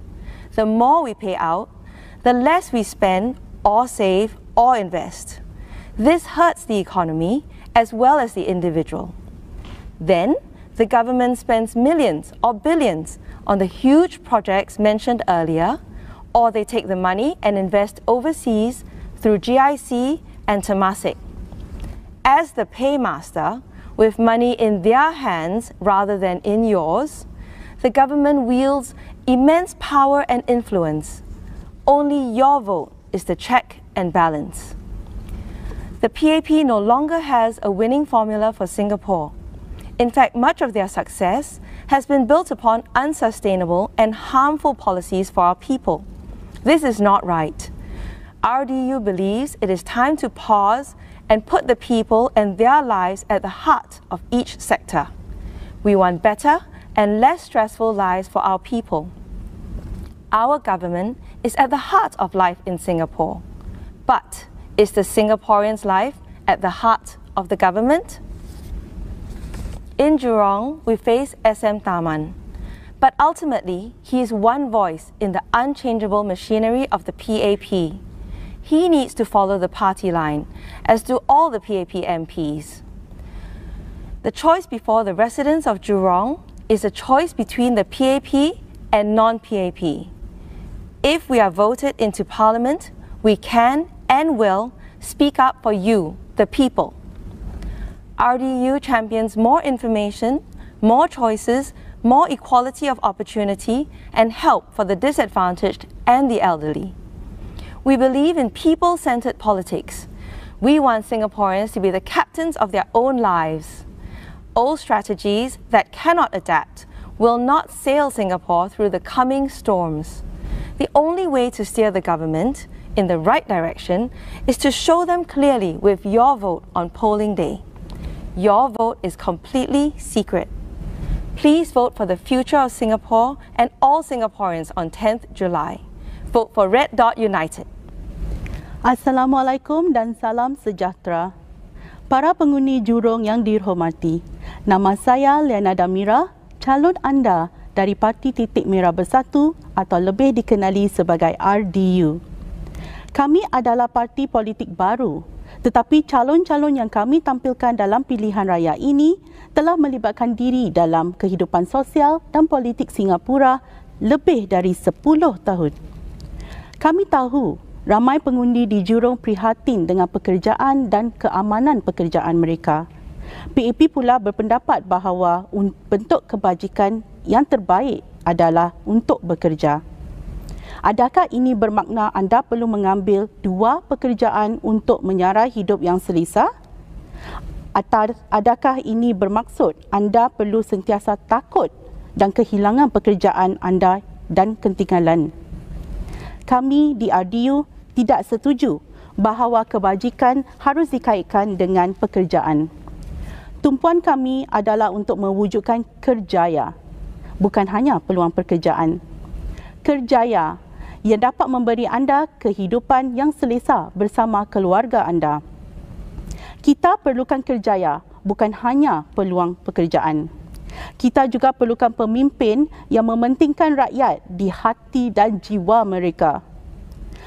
The more we pay out, the less we spend or save or invest. This hurts the economy as well as the individual. Then, the government spends millions or billions on the huge projects mentioned earlier, or they take the money and invest overseas through GIC and Temasek. As the paymaster, with money in their hands rather than in yours, the government wields immense power and influence. Only your vote is the check and balance. The PAP no longer has a winning formula for Singapore. In fact, much of their success has been built upon unsustainable and harmful policies for our people. This is not right. RDU believes it is time to pause and put the people and their lives at the heart of each sector. We want better and less stressful lives for our people. Our government is at the heart of life in Singapore. But is the Singaporean's life at the heart of the government? In Jurong, we face SM Tharman. But ultimately, he is one voice in the unchangeable machinery of the PAP. He needs to follow the party line, as do all the PAP MPs. The choice before the residents of Jurong is a choice between the PAP and non PAP. If we are voted into Parliament, we can and will speak up for you, the people. RDU champions more information, more choices, more equality of opportunity, and help for the disadvantaged and the elderly. We believe in people centered politics. We want Singaporeans to be the captains of their own lives. Old strategies that cannot adapt will not sail Singapore through the coming storms. The only way to steer the government in the right direction is to show them clearly with your vote on polling day. Your vote is completely secret. Please vote for the future of Singapore and all Singaporeans on 10th July. Vote for Red Dot United. Assalamualaikum dan salam sejahtera. Para pengundi jurong yang dihormati, nama saya Liana Damira, calon anda dari Parti Titik Merah Bersatu atau lebih dikenali sebagai RDU. Kami adalah parti politik baru tetapi calon-calon yang kami tampilkan dalam pilihan raya ini telah melibatkan diri dalam kehidupan sosial dan politik Singapura lebih dari 10 tahun. Kami tahu ramai pengundi di jurong prihatin dengan pekerjaan dan keamanan pekerjaan mereka. PAP pula berpendapat bahawa bentuk kebajikan yang terbaik adalah untuk bekerja. Adakah ini bermakna anda perlu mengambil dua pekerjaan untuk menyarai hidup yang selesa? Atau adakah ini bermaksud anda perlu sentiasa takut dan kehilangan pekerjaan anda dan ketinggalan? Kami di RDU tidak setuju bahawa kebajikan harus dikaitkan dengan pekerjaan. Tumpuan kami adalah untuk mewujudkan kerjaya, bukan hanya peluang pekerjaan. Kerjaya yang dapat memberi anda kehidupan yang selesa bersama keluarga anda. Kita perlukan kerjaya, bukan hanya peluang pekerjaan. Kita juga perlukan pemimpin yang mementingkan rakyat di hati dan jiwa mereka.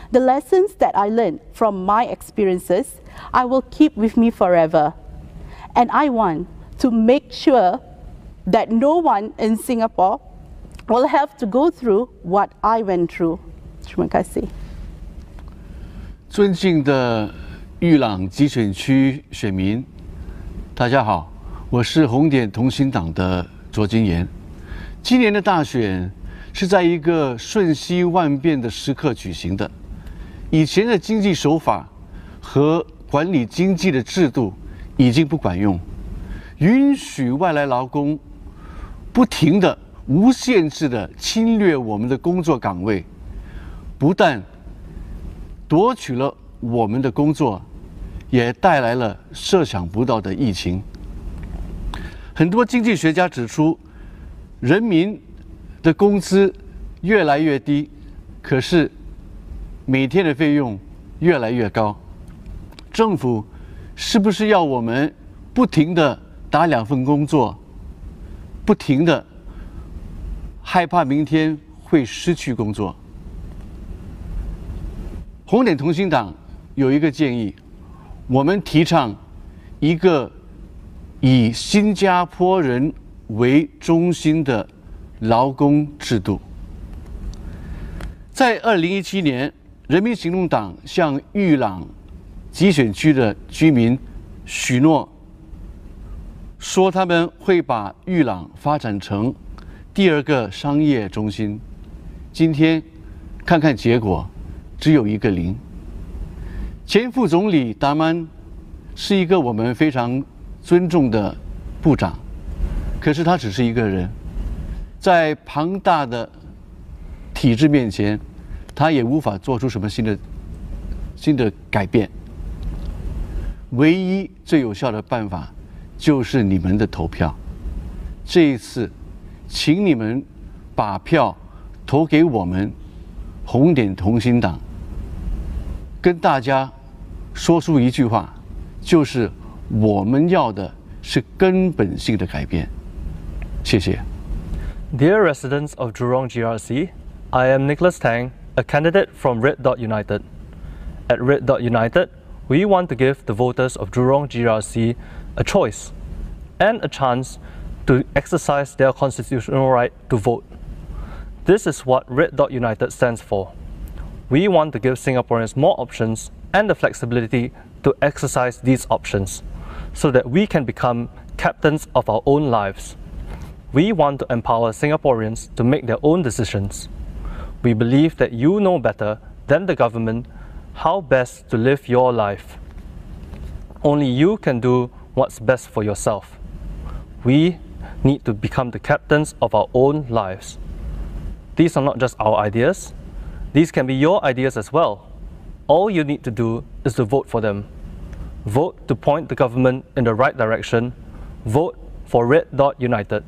The lessons that I learned from my experiences, I will keep with me forever. And I want to make sure that no one in Singapore will have to go through what I went through. 什么开始？尊敬的玉朗集选区选民，大家好，我是红点同心党的卓金言。今年的大选是在一个瞬息万变的时刻举行的，以前的经济手法和管理经济的制度已经不管用，允许外来劳工不停的、无限制的侵略我们的工作岗位。不但夺取了我们的工作，也带来了设想不到的疫情。很多经济学家指出，人民的工资越来越低，可是每天的费用越来越高。政府是不是要我们不停的打两份工作，不停的害怕明天会失去工作？红点同心党有一个建议，我们提倡一个以新加坡人为中心的劳工制度。在二零一七年，人民行动党向玉朗集选区的居民许诺，说他们会把玉朗发展成第二个商业中心。今天看看结果。只有一个零。前副总理达曼是一个我们非常尊重的部长，可是他只是一个人，在庞大的体制面前，他也无法做出什么新的新的改变。唯一最有效的办法就是你们的投票。这一次，请你们把票投给我们红点同心党，跟大家说出一句话，就是我们要的是根本性的改变。谢谢。 Dear residents of Jurong GRC, I am Nicholas Tang, a candidate from Red Dot United. At Red Dot United, we want to give the voters of Jurong GRC a choice and a chance to exercise their constitutional right to vote. This is what Red Dot United stands for. We want to give Singaporeans more options and the flexibility to exercise these options so that we can become captains of our own lives. We want to empower Singaporeans to make their own decisions. We believe that you know better than the government how best to live your life. Only you can do what's best for yourself. We need to become the captains of our own lives. These are not just our ideas, these can be your ideas as well. All you need to do is to vote for them. Vote to point the government in the right direction. Vote for Red Dot United.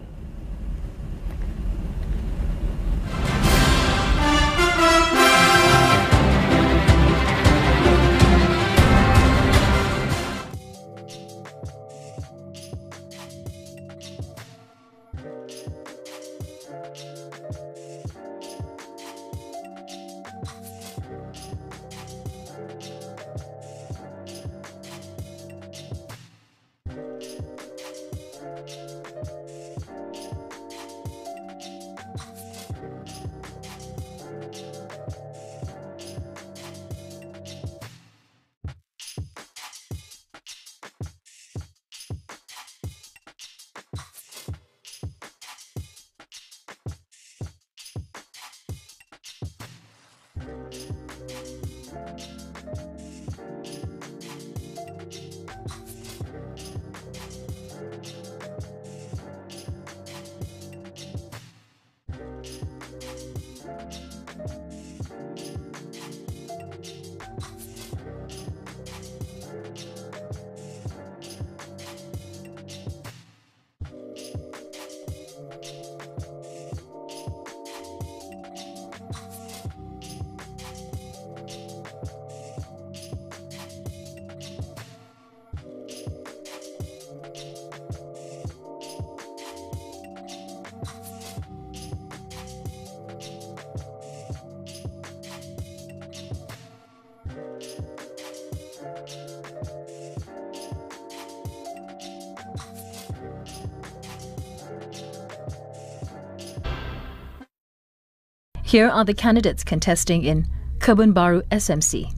Here are the candidates contesting in Kebun Baru SMC.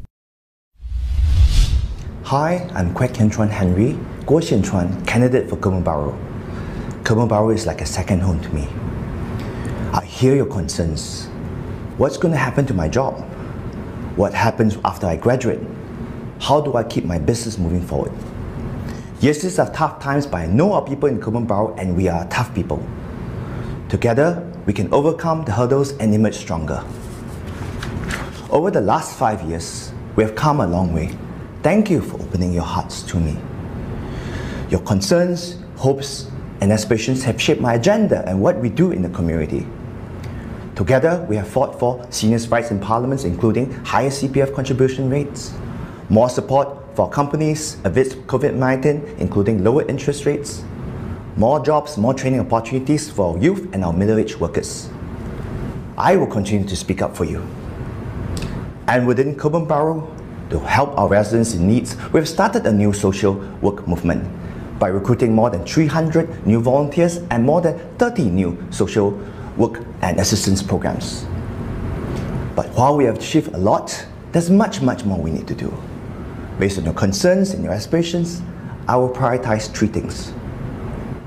Hi, I'm Kwek Chuan Henry, Guo Xian Chuan, candidate for Kebun Baru. Kebun Baru is like a second home to me. I hear your concerns. What's going to happen to my job? What happens after I graduate? How do I keep my business moving forward? Yes, these are tough times, but I know our people in Kebun Baru and we are tough people. Together, we can overcome the hurdles and emerge stronger. Over the last five years, we have come a long way. Thank you for opening your hearts to me. Your concerns, hopes, and aspirations have shaped my agenda and what we do in the community. Together, we have fought for seniors' rights in parliaments, including higher CPF contribution rates, more support for companies amidst COVID 19, including lower interest rates, more jobs, more training opportunities for our youth and our middle aged workers. I will continue to speak up for you. And within Kebun Baru, to help our residents in needs, we've started a new social work movement by recruiting more than 300 new volunteers and more than 30 new social work and assistance programs. But while we have achieved a lot, there's much, much more we need to do. Based on your concerns and your aspirations, I will prioritize three things.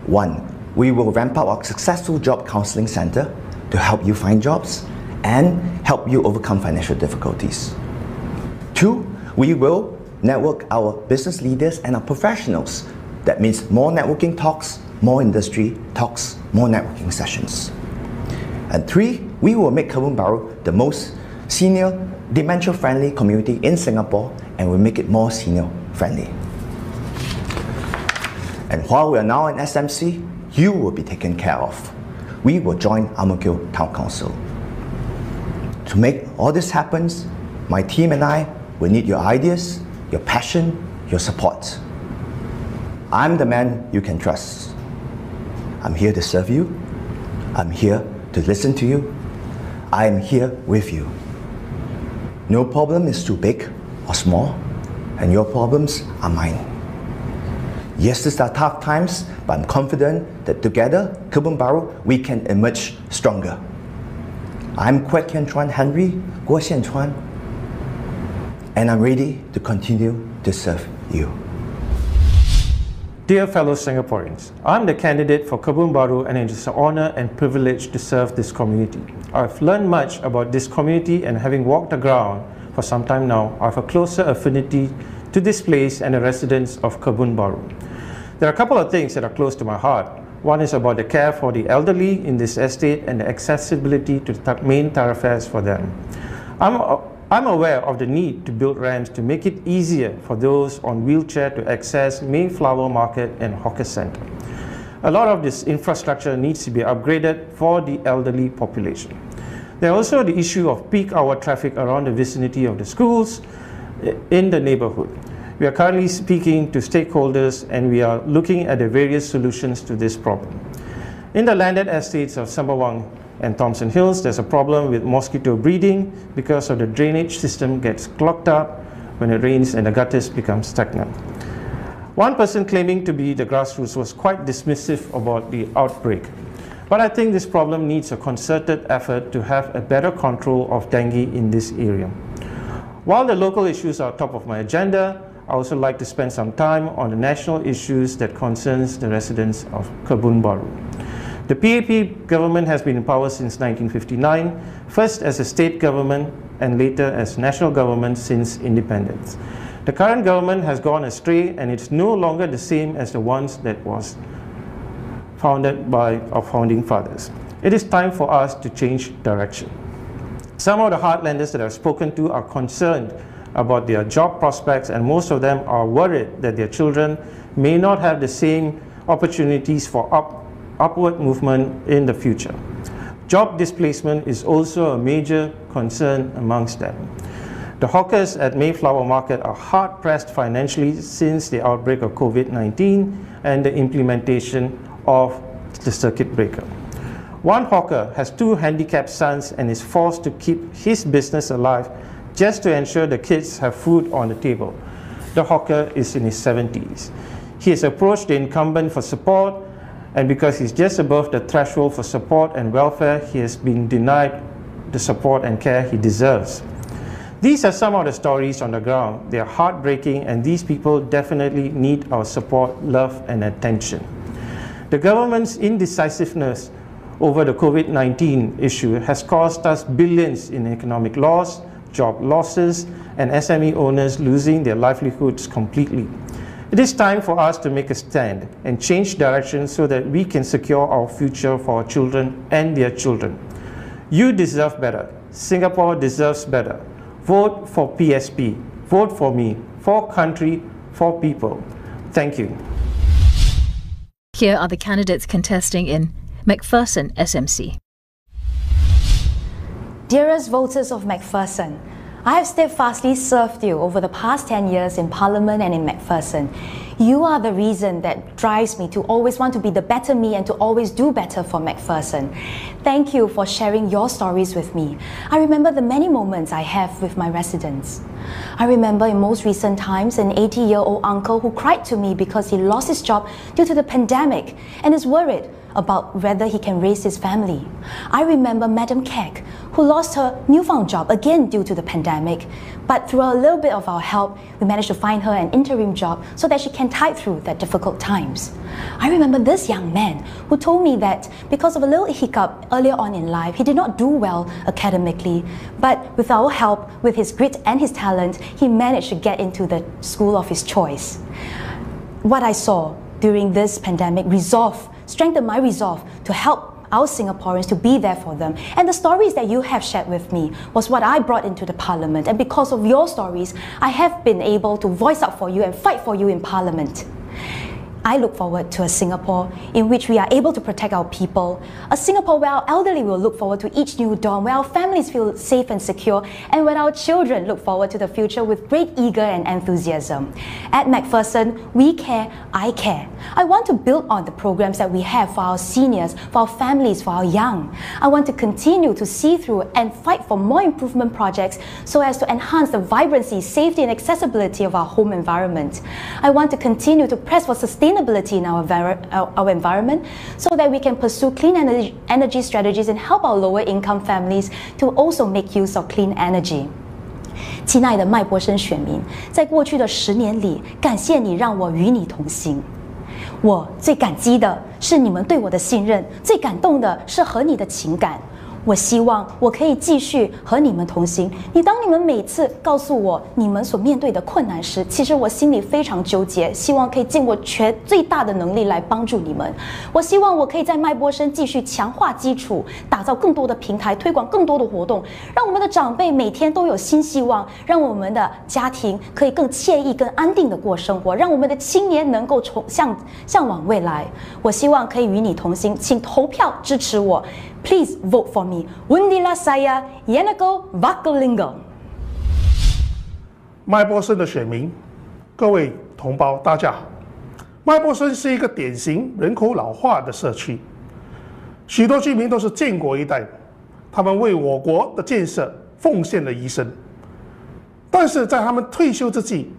One, we will ramp up our successful job counseling center to help you find jobs and help you overcome financial difficulties. Two, we will network our business leaders and our professionals. That means more networking talks, more industry talks, more networking sessions. And three, we will make Kebun Baru the most senior, dementia-friendly community in Singapore and we will make it more senior friendly. And while we are now in SMC, you will be taken care of. We will join Ang Mo Kio Town Council. To make all this happen, my team and I will need your ideas, your passion, your support. I'm the man you can trust. I'm here to serve you. I'm here to listen to you. I am here with you. No problem is too big or small, and your problems are mine. Yes, these are tough times, but I'm confident that together, Kebun Baru, we can emerge stronger. I'm Kwek Hian Chuan Henry, Guo Xian Chuan, and I'm ready to continue to serve you. Dear fellow Singaporeans, I'm the candidate for Kebun Baru and it is an honor and privilege to serve this community. I've learned much about this community and having walked the ground for some time now, I have a closer affinity to this place and the residents of Kebun Baru. There are a couple of things that are close to my heart. One is about the care for the elderly in this estate and the accessibility to the main thoroughfares for them. I'm I'm aware of the need to build ramps to make it easier for those on wheelchair to access Mayflower Market and Hawker Centre. A lot of this infrastructure needs to be upgraded for the elderly population. There are also the issue of peak hour traffic around the vicinity of the schools eh, in the neighborhood. We are currently speaking to stakeholders and we are looking at the various solutions to this problem. In the landed estates of Sembawang and Thomson Hills, there's a problem with mosquito breeding because of the drainage system gets clogged up when it rains and the gutters become stagnant. One person claiming to be the grassroots was quite dismissive about the outbreak. But I think this problem needs a concerted effort to have a better control of dengue in this area. While the local issues are top of my agenda, I also like to spend some time on the national issues that concerns the residents of Kebun Baru. The PAP government has been in power since 1959, first as a state government and later as national government since independence. The current government has gone astray and it's no longer the same as the ones that was founded by our founding fathers. It is time for us to change direction. Some of the heartlanders that I've spoken to are concerned about their job prospects and most of them are worried that their children may not have the same opportunities for up upward movement in the future. Job displacement is also a major concern amongst them. The hawkers at Mayflower Market are hard pressed financially since the outbreak of COVID 19 and the implementation of the circuit breaker. One hawker has two handicapped sons and is forced to keep his business alive just to ensure the kids have food on the table. The hawker is in his 70s. He has approached the incumbent for support and because he's just above the threshold for support and welfare, he has been denied the support and care he deserves. These are some of the stories on the ground. They are heartbreaking, and these people definitely need our support, love, and attention. The government's indecisiveness over the COVID 19 issue has cost us billions in economic loss, job losses, and SME owners losing their livelihoods completely. It is time for us to make a stand and change direction so that we can secure our future for our children and their children. You deserve better. Singapore deserves better. Vote for PSP. Vote for me. For country, for people. Thank you. Here are the candidates contesting in MacPherson SMC. Dearest voters of MacPherson, I have steadfastly served you over the past 10 years in Parliament and in MacPherson. You are the reason that drives me to always want to be the better me and to always do better for MacPherson. Thank you for sharing your stories with me. I remember the many moments I have with my residents. I remember in most recent times an 80 year old uncle who cried to me because he lost his job due to the pandemic and is worried about whether he can raise his family. I remember Madam Keck, who lost her newfound job again due to the pandemic, But through a little bit of our help, we managed to find her an interim job so that she can tide through that difficult times. I remember this young man who told me that because of a little hiccup earlier on in life, he did not do well academically. But with our help, with his grit and his talent, he managed to get into the school of his choice. What I saw during this pandemic resolve, strengthened my resolve to help our Singaporeans to be there for them. And the stories that you have shared with me was what I brought into the parliament. And because of your stories, I have been able to voice out for you and fight for you in parliament. I look forward to a Singapore in which we are able to protect our people, a Singapore where our elderly will look forward to each new dawn, where our families feel safe and secure, and where our children look forward to the future with great eager and enthusiasm. At Macpherson, we care, I care. I want to build on the programs that we have for our seniors, for our families, for our young. I want to continue to see through and fight for more improvement projects so as to enhance the vibrancy, safety, and accessibility of our home environment. I want to continue to press for sustainability sustainability in our, our, our, environment so that we can pursue clean energy, energy strategies and help our lower income families to also make use of clean energy. 亲爱的麦波生选民，在过去的十年里，感谢你让我与你同行。我最感激的是你们对我的信任，最感动的是和你的情感。 我希望我可以继续和你们同行。你当你们每次告诉我你们所面对的困难时，其实我心里非常纠结，希望可以尽我全最大的能力来帮助你们。我希望我可以在麦波生继续强化基础，打造更多的平台，推广更多的活动，让我们的长辈每天都有新希望，让我们的家庭可以更惬意、更安定的过生活，让我们的青年能够从向向往未来。我希望可以与你同行，请投票支持我。Please vote for me. Undilah saya, Yanako Vakalingo. 麦波森的选民，各位同胞，大家好。麦波森是一个典型人口老化的社区，许多居民都是建国一代，他们为我国的建设奉献了一生。但是在他们退休之际，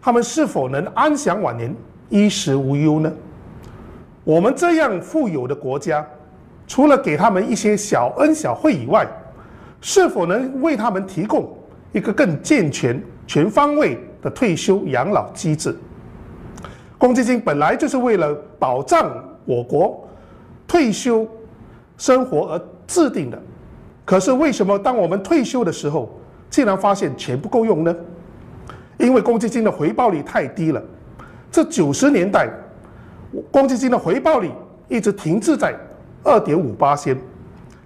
他们是否能安享晚年、衣食无忧呢？我们这样富有的国家。除了给他们一些小恩小惠以外，是否能为他们提供一个更健全、全方位的退休养老机制？公积金本来就是为了保障我国退休生活而制定的，可是为什么当我们退休的时候，竟然发现钱不够用呢？因为公积金的回报率太低了。这九十年代，公积金的回报率一直停滞在。二点五八仙，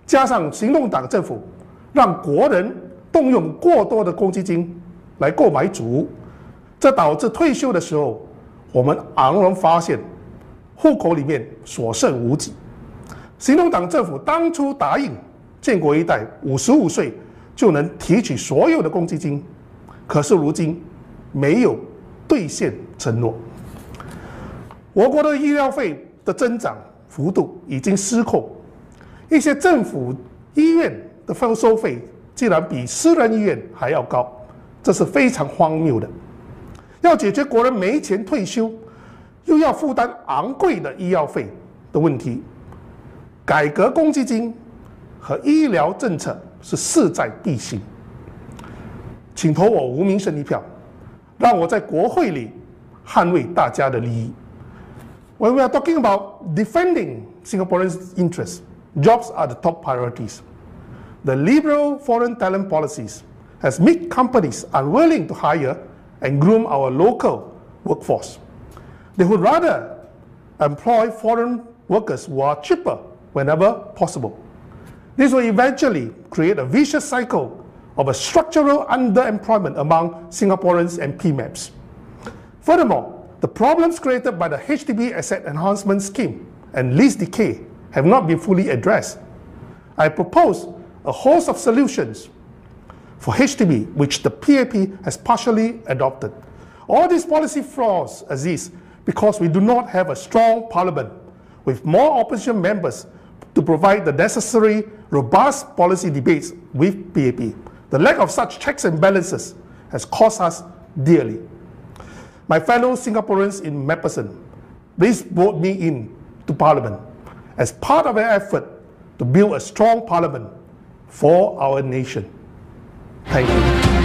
加上行动党政府让国人动用过多的公积金来购买主，这导致退休的时候，我们昂然发现户口里面所剩无几。行动党政府当初答应建国一代五十五岁就能提取所有的公积金，可是如今没有兑现承诺。我国的医疗费的增长。幅度已经失控，一些政府医院的收收费竟然比私人医院还要高，这是非常荒谬的。要解决国人没钱退休，又要负担昂贵的医药费的问题，改革公积金和医疗政策是势在必行。请投我吴明生一票，让我在国会里捍卫大家的利益。When we are talking about defending Singaporeans' interests, jobs are the top priorities. The liberal foreign talent policies has made companies unwilling to hire and groom our local workforce. They would rather employ foreign workers who are cheaper whenever possible. This will eventually create a vicious cycle of a structural underemployment among Singaporeans and PMETs. Furthermore, the problems created by the HDB Asset Enhancement Scheme and lease decay have not been fully addressed. I propose a host of solutions for HDB, which the PAP has partially adopted. All these policy flaws exist because we do not have a strong parliament with more opposition members to provide the necessary robust policy debates with PAP. The lack of such checks and balances has cost us dearly. My fellow Singaporeans in Macpherson, please vote me in to Parliament as part of our effort to build a strong Parliament for our nation. Thank you.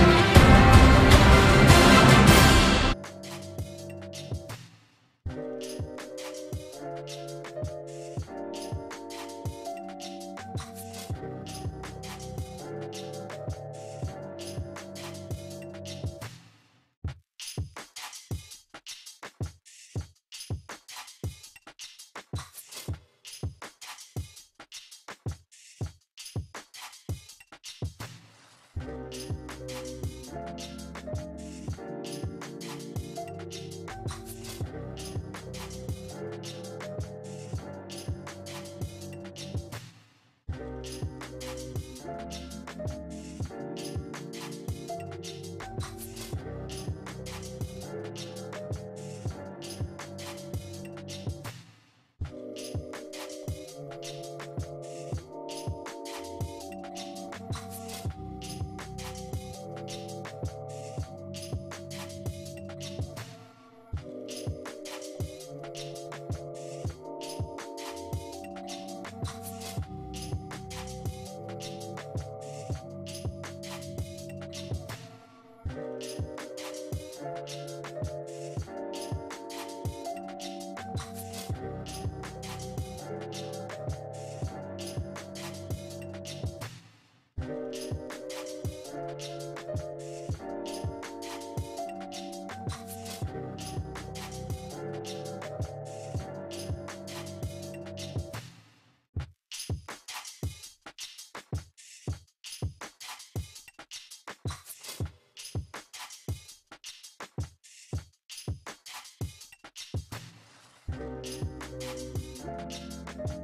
う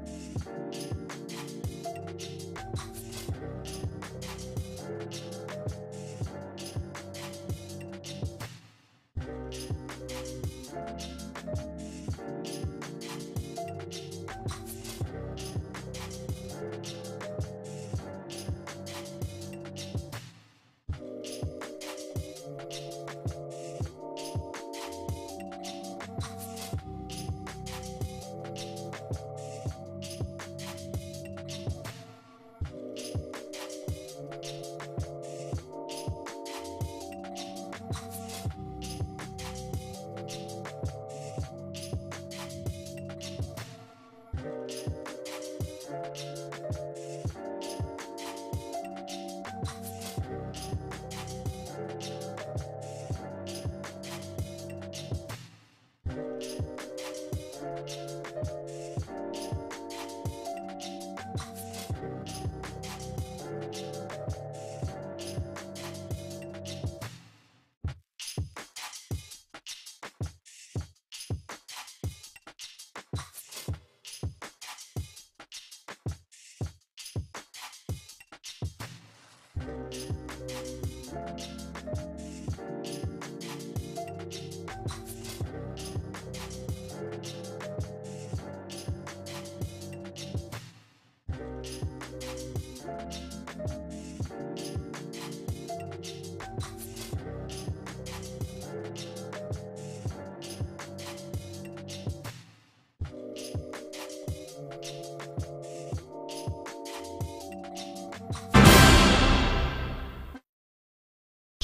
ん。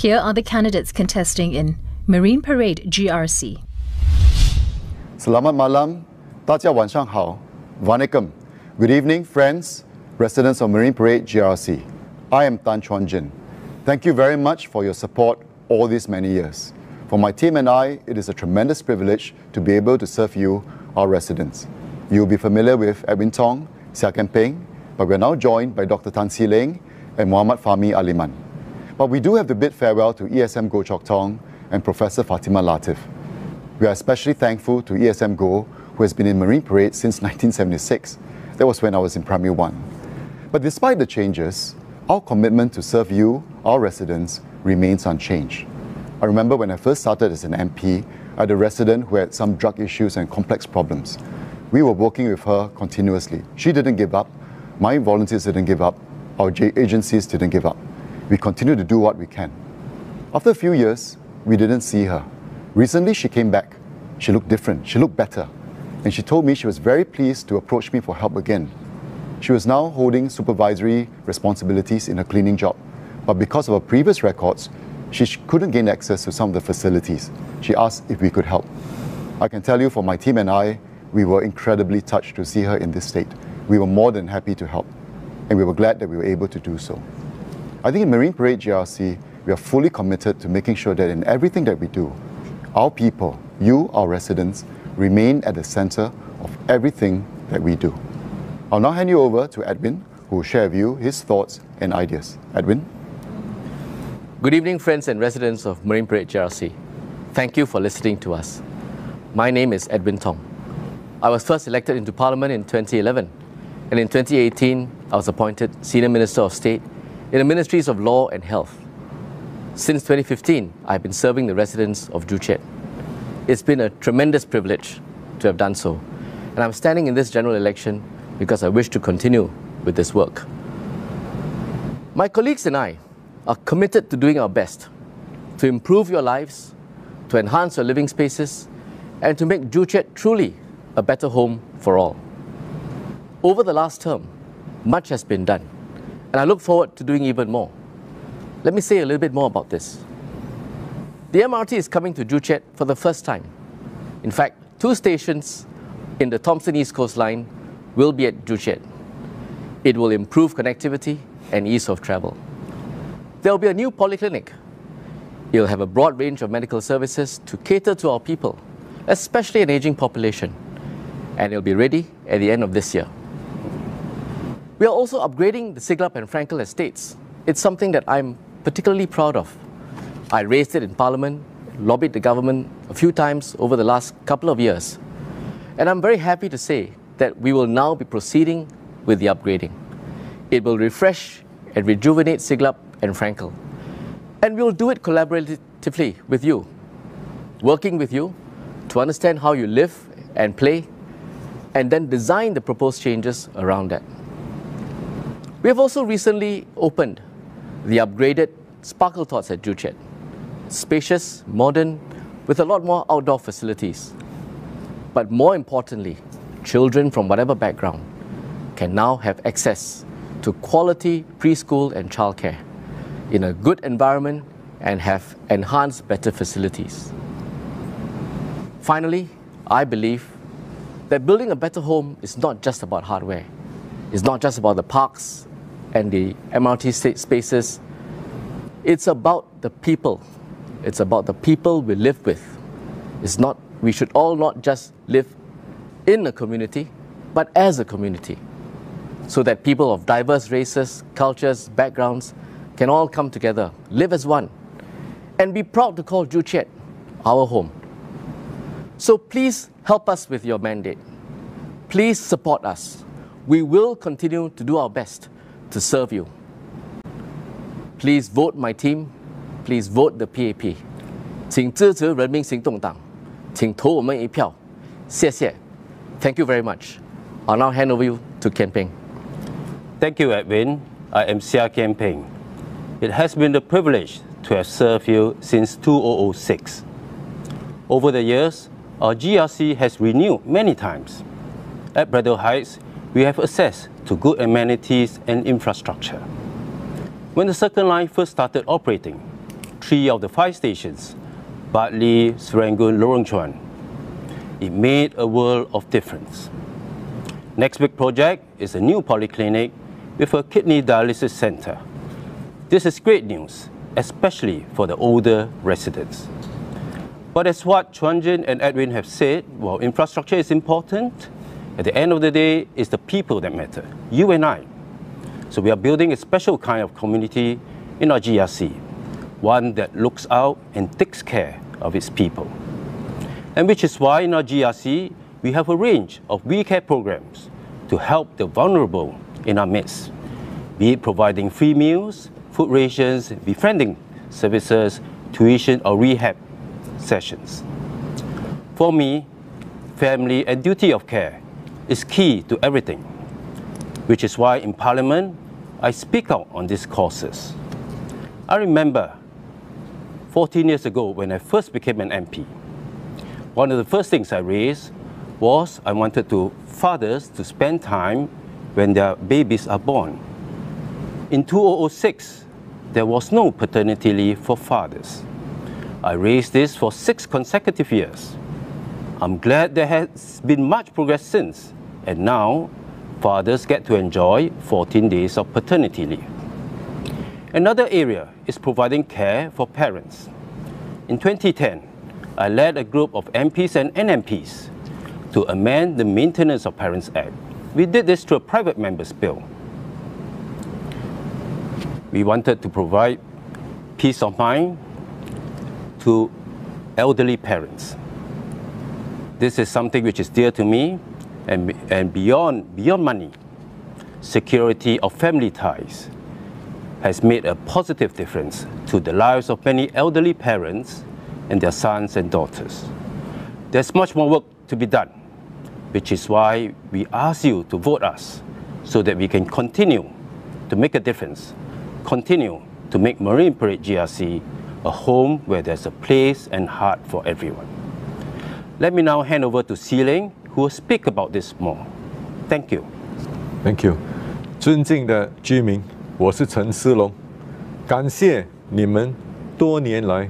Here are the candidates contesting in Marine Parade GRC. Selamat malam, tatya wanshang hao, vanekam. Good evening, friends, residents of Marine Parade GRC. I am Tan Chuan Jin. Thank you very much for your support all these many years. For my team and I, it is a tremendous privilege to be able to serve you, our residents. You'll be familiar with Edwin Tong, Seah Kian Peng, but we're now joined by Dr. Tan See Leng and Muhammad Fahmi Aliman. But we do have to bid farewell to ESM Goh Chok Tong and Professor Fatimah Lateef. We are especially thankful to ESM Goh, who has been in Marine Parade since 1976. That was when I was in Primary 1. But despite the changes, our commitment to serve you, our residents, remains unchanged. I remember when I first started as an MP, I had a resident who had some drug issues and complex problems. We were working with her continuously. She didn't give up. My volunteers didn't give up. Our agencies didn't give up we continue to do what we can. After a few years, we didn't see her. Recently, she came back. She looked different, she looked better. And she told me she was very pleased to approach me for help again. She was now holding supervisory responsibilities in her cleaning job. But because of her previous records, she couldn't gain access to some of the facilities. She asked if we could help. I can tell you for my team and I, we were incredibly touched to see her in this state. We were more than happy to help. And we were glad that we were able to do so. I think in Marine Parade GRC, we are fully committed to making sure that in everything that we do, our people, you, our residents, remain at the center of everything that we do. I'll now hand you over to Edwin, who will share with you his thoughts and ideas. Edwin? Good evening, friends and residents of Marine Parade GRC. Thank you for listening to us. My name is Edwin Tong. I was first elected into Parliament in 2011, and in 2018, I was appointed Senior Minister of State in the Ministries of Law and Health. Since 2015, I've been serving the residents of Joo Chiat. It's been a tremendous privilege to have done so, and I'm standing in this general election because I wish to continue with this work. My colleagues and I are committed to doing our best to improve your lives, to enhance your living spaces, and to make Joo Chiat truly a better home for all. Over the last term, much has been done, and I look forward to doing even more. Let me say a little bit more about this. The MRT is coming to Joo Chiat for the first time. In fact, two stations in the Thomson East Coast Line will be at Joo Chiat. It will improve connectivity and ease of travel. There will be a new polyclinic. It will have a broad range of medical services to cater to our people, especially an aging population, and it will be ready at the end of this year. We are also upgrading the Siglap and Frankel estates. It's something that I'm particularly proud of. I raised it in Parliament, lobbied the government a few times over the last couple of years, and I'm very happy to say that we will now be proceeding with the upgrading. It will refresh and rejuvenate Siglap and Frankel. And we'll do it collaboratively with you, working with you to understand how you live and play, and then design the proposed changes around that. We have also recently opened the upgraded Sparkletots at Chiat. Spacious, modern, with a lot more outdoor facilities. But more importantly, children from whatever background can now have access to quality preschool and childcare in a good environment and have enhanced better facilities. Finally, I believe that building a better home is not just about hardware. It's not just about the parks and the MRT state spaces. It's about the people. It's about the people we live with. It's not, we should all not just live in a community, but as a community. So that people of diverse races, cultures, backgrounds can all come together, live as one, and be proud to call Joo Chiat our home. So please help us with your mandate. Please support us. We will continue to do our best to serve you. Please vote my team. Please vote the PAP. 请支持人民行动党，请投我们一票，谢谢。Thank you very much. I'll now hand over you to ping. Thank you, Edwin. I am Seah Kian Peng. It has been the privilege to have served you since 2006. Over the years, our GRC has renewed many times. At Braddell Heights, we have assessed to good amenities and infrastructure. When the Circle Line first started operating, three of the five stations, Bartley, Serangoon, Lorong Chuan, it made a world of difference. Next big project is a new polyclinic with a kidney dialysis center. This is great news, especially for the older residents. But as what Chuan Jin and Edwin have said, while infrastructure is important, at the end of the day, it's the people that matter, you and I. So we are building a special kind of community in our GRC, one that looks out and takes care of its people. And which is why in our GRC, we have a range of We Care programs to help the vulnerable in our midst, be it providing free meals, food rations, befriending services, tuition or rehab sessions. For me, family and duty of care is key to everything, which is why in Parliament, I speak out on these causes. I remember 14 years ago when I first became an MP, one of the first things I raised was I wanted to fathers to spend time when their babies are born. In 2006, there was no paternity leave for fathers. I raised this for six consecutive years. I'm glad there has been much progress since, and now fathers get to enjoy 14 days of paternity leave. Another area is providing care for parents. In 2010, I led a group of MPs and NMPs to amend the Maintenance of Parents Act. We did this through a private member's bill we wanted to provide peace of mind to elderly parents. This is something which is dear to me and, and beyond, beyond money. Security of family ties has made a positive difference to the lives of many elderly parents and their sons and daughters. There's much more work to be done, which is why we ask you to vote us so that we can continue to make a difference, continue to make Marine Parade GRC a home where there's a place and heart for everyone. Let me now hand over to See Leng, who will speak about this more. Thank you. Thank you. 尊敬的居民，我是陈思龙，感谢你们多年来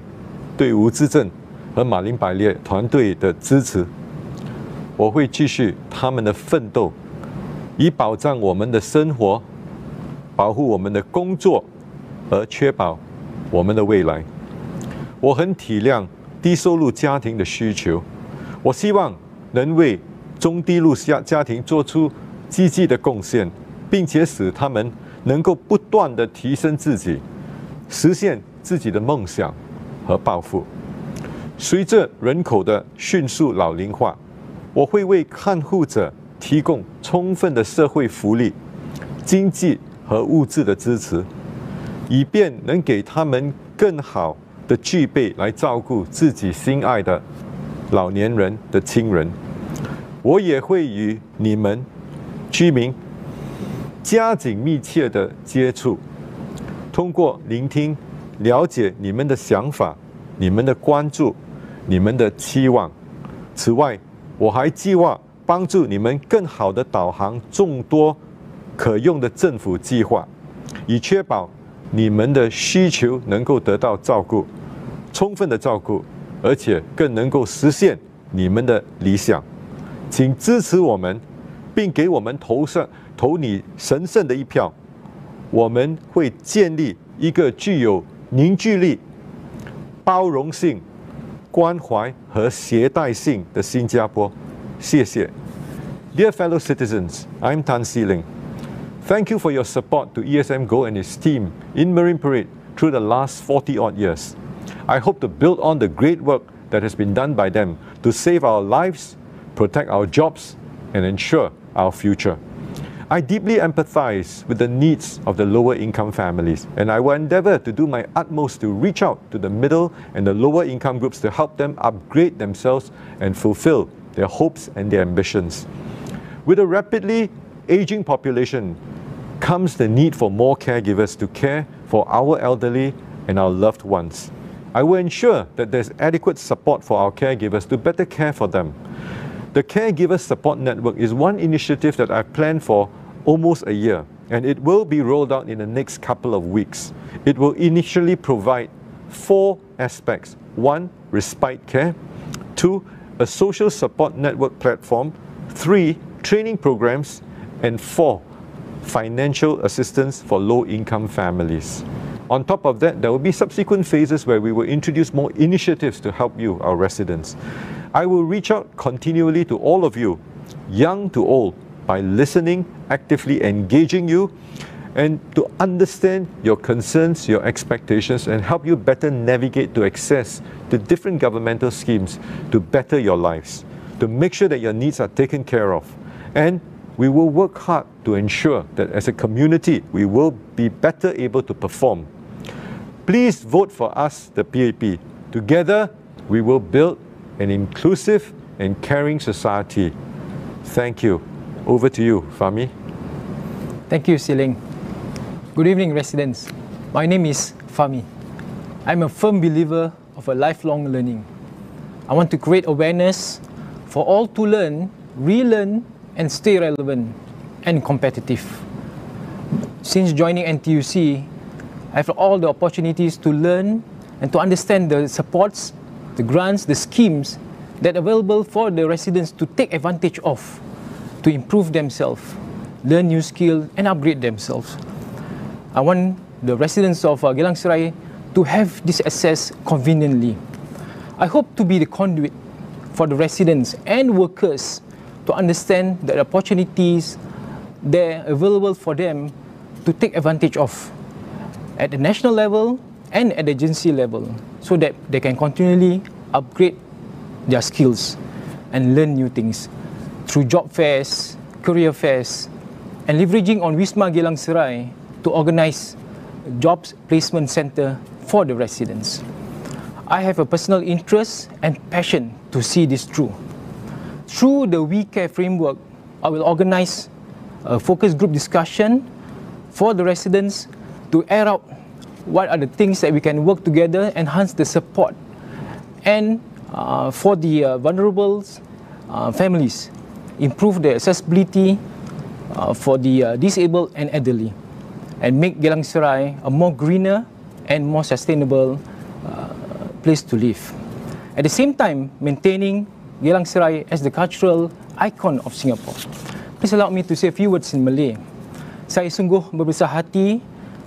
对吴志正和马林百列团队的支持。我会继续他们的奋斗，以保障我们的生活、保护我们的工作，而确保我们的未来。我很体谅低收入家庭的需求，我希望能为中低路家家庭做出积极的贡献，并且使他们能够不断的提升自己，实现自己的梦想和抱负。随着人口的迅速老龄化，我会为看护者提供充分的社会福利、经济和物质的支持，以便能给他们更好的具备来照顾自己心爱的老年人的亲人。我也会与你们居民加紧密切的接触，通过聆听、了解你们的想法、你们的关注、你们的期望。此外，我还计划帮助你们更好的导航众多可用的政府计划，以确保你们的需求能够得到照顾，充分的照顾，而且更能够实现你们的理想。请支持我们，并给我们投上投你神圣的一票。我们会建立一个具有凝聚力、包容性、关怀和携带性的新加坡。谢谢。Dear fellow citizens, I'm Tan See Leng. Thank you for your support to ESM Goh and its team in Marine Parade through the last 40 odd years. I hope to build on the great work that has been done by them to save our lives protect our jobs, and ensure our future. I deeply empathize with the needs of the lower income families, and I will endeavor to do my utmost to reach out to the middle and the lower income groups to help them upgrade themselves and fulfill their hopes and their ambitions. With a rapidly aging population comes the need for more caregivers to care for our elderly and our loved ones. I will ensure that there's adequate support for our caregivers to better care for them. The Caregiver Support Network is one initiative that I've planned for almost a year, and it will be rolled out in the next couple of weeks. It will initially provide four aspects one, respite care, two, a social support network platform, three, training programs, and four, financial assistance for low income families. On top of that, there will be subsequent phases where we will introduce more initiatives to help you, our residents. I will reach out continually to all of you, young to old, by listening, actively engaging you, and to understand your concerns, your expectations, and help you better navigate to access the different governmental schemes to better your lives, to make sure that your needs are taken care of. And we will work hard to ensure that as a community, we will be better able to perform. Please vote for us, the PAP. Together, we will build an inclusive and caring society. Thank you. Over to you, Fahmi. Thank you, See Leng. Good evening, residents. My name is Fahmi. I'm a firm believer of a lifelong learning. I want to create awareness for all to learn, relearn, and stay relevant and competitive. Since joining NTUC, I have all the opportunities to learn and to understand the supports the grants, the schemes that are available for the residents to take advantage of to improve themselves, learn new skills, and upgrade themselves. I want the residents of uh, Geylang Serai to have this access conveniently. I hope to be the conduit for the residents and workers to understand the opportunities that are available for them to take advantage of. At the national level, and at the agency level so that they can continually upgrade their skills and learn new things through job fairs, career fairs, and leveraging on Wisma Gelang Serai to organize jobs placement center for the residents. I have a personal interest and passion to see this through. Through the We Care framework, I will organize a focus group discussion for the residents to air out what are the things that we can work together, enhance the support, and uh, for the uh, vulnerable uh, families, improve the accessibility uh, for the uh, disabled and elderly, and make Gelang Serai a more greener and more sustainable uh, place to live. At the same time, maintaining Gelang Serai as the cultural icon of Singapore. Please allow me to say a few words in Malay. Saya sungguh berbesar hati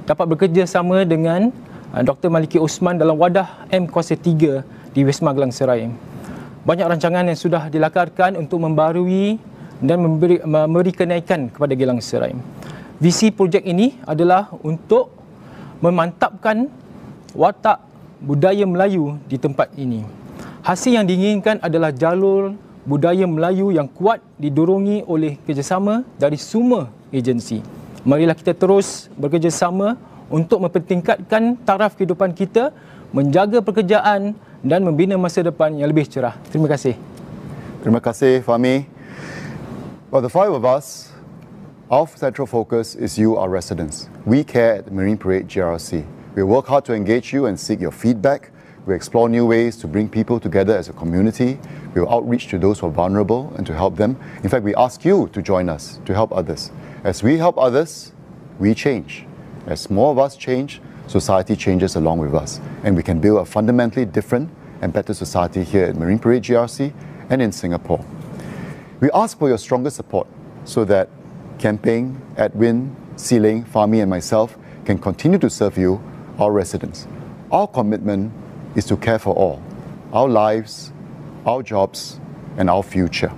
dapat bekerja sama dengan uh, Dr. Maliki Osman dalam wadah M Kuasa 3 di Wisma Gelang Serai. Banyak rancangan yang sudah dilakarkan untuk membarui dan memberi, memberi kenaikan kepada Gelang Serai. Visi projek ini adalah untuk memantapkan watak budaya Melayu di tempat ini. Hasil yang diinginkan adalah jalur budaya Melayu yang kuat didorongi oleh kerjasama dari semua agensi. Marilah kita terus bekerjasama untuk mempertingkatkan taraf kehidupan kita, menjaga pekerjaan dan membina masa depan yang lebih cerah. Terima kasih. Terima kasih, Fahmi. Well, the five of us, our central focus is you, our residents. We care at Marine Parade GRC. We work hard to engage you and seek your feedback. We explore new ways to bring people together as a community. We will outreach to those who are vulnerable and to help them. In fact, we ask you to join us to help others. As we help others, we change. As more of us change, society changes along with us. And we can build a fundamentally different and better society here at Marine Parade GRC and in Singapore. We ask for your stronger support so that Kian Peng, Edwin, See Leng, Fahmi, and myself can continue to serve you, our residents. Our commitment is to care for all our lives, our jobs, and our future.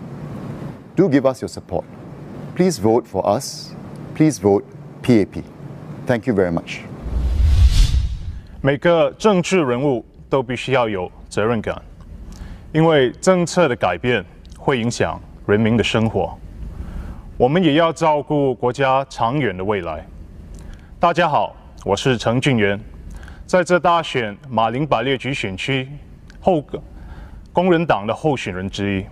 Do give us your support. Please vote for us. Please vote PAP. Thank you very much. 每个政治人物都必须要有责任感，因为政策的改变会影响人民的生活。我们也要照顾国家长远的未来。大家好，我是陈俊元，在这大选马林百列局选区后工人党的候选人之一。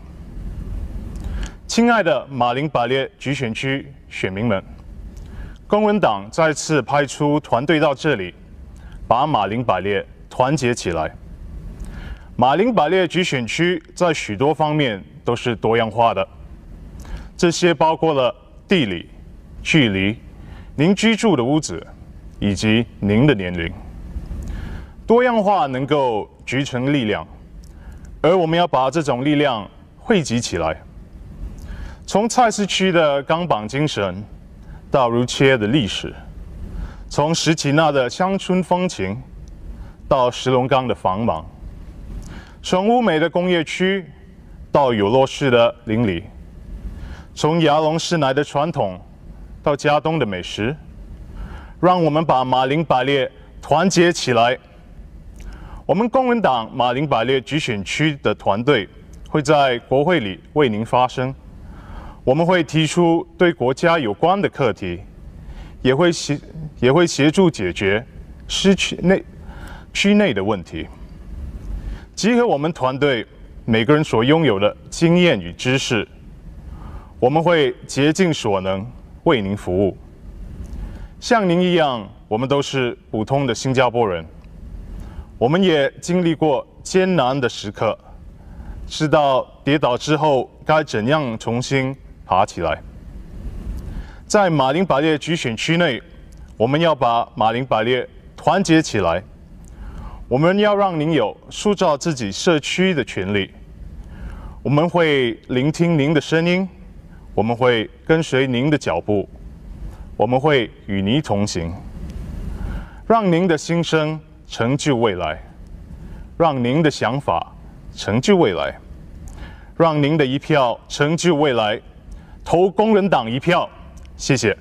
亲爱的马林百列局选区选民们，工人党再次派出团队到这里，把马林百列团结起来。马林百列局选区在许多方面都是多样化的，这些包括了地理、距离、您居住的屋子以及您的年龄。多样化能够聚成力量，而我们要把这种力量汇集起来。从菜市区的钢板精神，到如切的历史；从石岐那的乡村风情，到石龙岗的繁忙；从乌美的工业区，到有洛市的邻里；从牙龙市来的传统，到加东的美食。让我们把马林百列团结起来。我们公民党马林百列集选区的团队会在国会里为您发声。我们会提出对国家有关的课题，也会协也会协助解决市区内区内的问题。集合我们团队每个人所拥有的经验与知识，我们会竭尽所能为您服务。像您一样，我们都是普通的新加坡人，我们也经历过艰难的时刻，知道跌倒之后该怎样重新。爬起来！在马林百列局选区内，我们要把马林百列团结起来。我们要让您有塑造自己社区的权利。我们会聆听您的声音，我们会跟随您的脚步，我们会与您同行，让您的心声成就未来，让您的想法成就未来，让您的一票成就未来。投工人党一票，谢谢。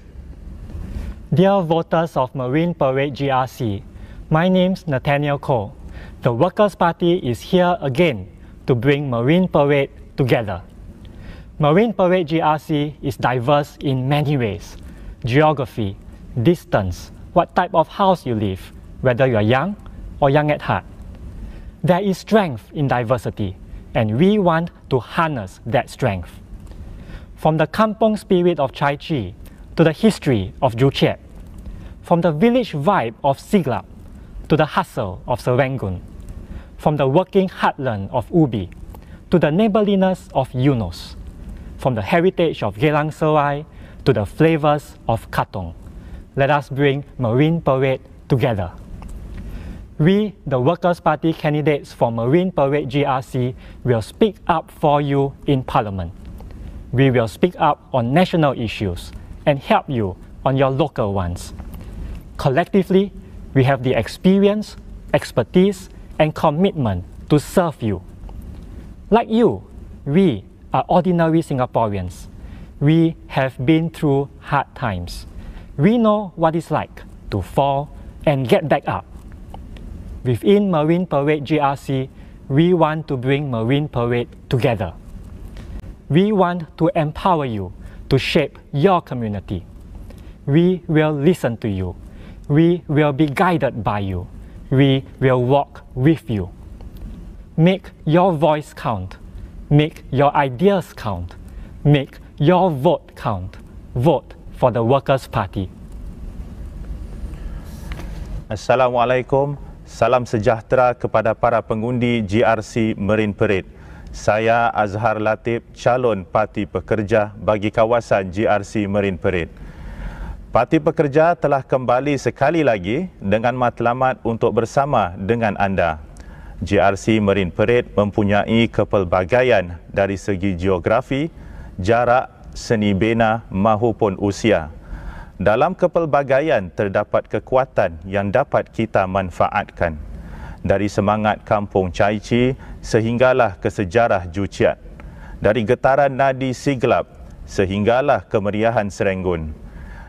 Dear voters of Marine Parade GRC, my name's Nathaniel Koh. The Workers' Party is here again to bring Marine Parade together. Marine Parade GRC is diverse in many ways geography, distance, what type of house you live, whether you're young or young at heart. There is strength in diversity, and we want to harness that strength. From the kampong spirit of Chai Chee to the history of Chiat, from the village vibe of Siglap to the hustle of Serangoon, from the working heartland of Ubi to the neighborliness of Eunos, from the heritage of Geylang Serai to the flavors of Katong. Let us bring Marine Parade together. We, the Workers' Party candidates for Marine Parade GRC, will speak up for you in Parliament. We will speak up on national issues and help you on your local ones. Collectively, we have the experience, expertise, and commitment to serve you. Like you, we are ordinary Singaporeans. We have been through hard times. We know what it's like to fall and get back up. Within Marine Parade GRC, we want to bring Marine Parade together. We want to empower you to shape your community. We will listen to you. We will be guided by you. We will walk with you. Make your voice count. Make your ideas count. Make your vote count. Vote for the Workers' Party. Assalamualaikum. Salam sejahtera kepada para pengundi GRC Marine Parade. Saya Azhar Latif, calon Parti Pekerja bagi kawasan GRC Marine Parade. Parti Pekerja telah kembali sekali lagi dengan matlamat untuk bersama dengan anda. GRC Marine Parade mempunyai kepelbagaian dari segi geografi, jarak, seni bina mahupun usia. Dalam kepelbagaian terdapat kekuatan yang dapat kita manfaatkan. Dari semangat kampung Chai Chi sehinggalah ke sejarah Juciat. Dari getaran nadi Siglap sehinggalah kemeriahan Serenggun.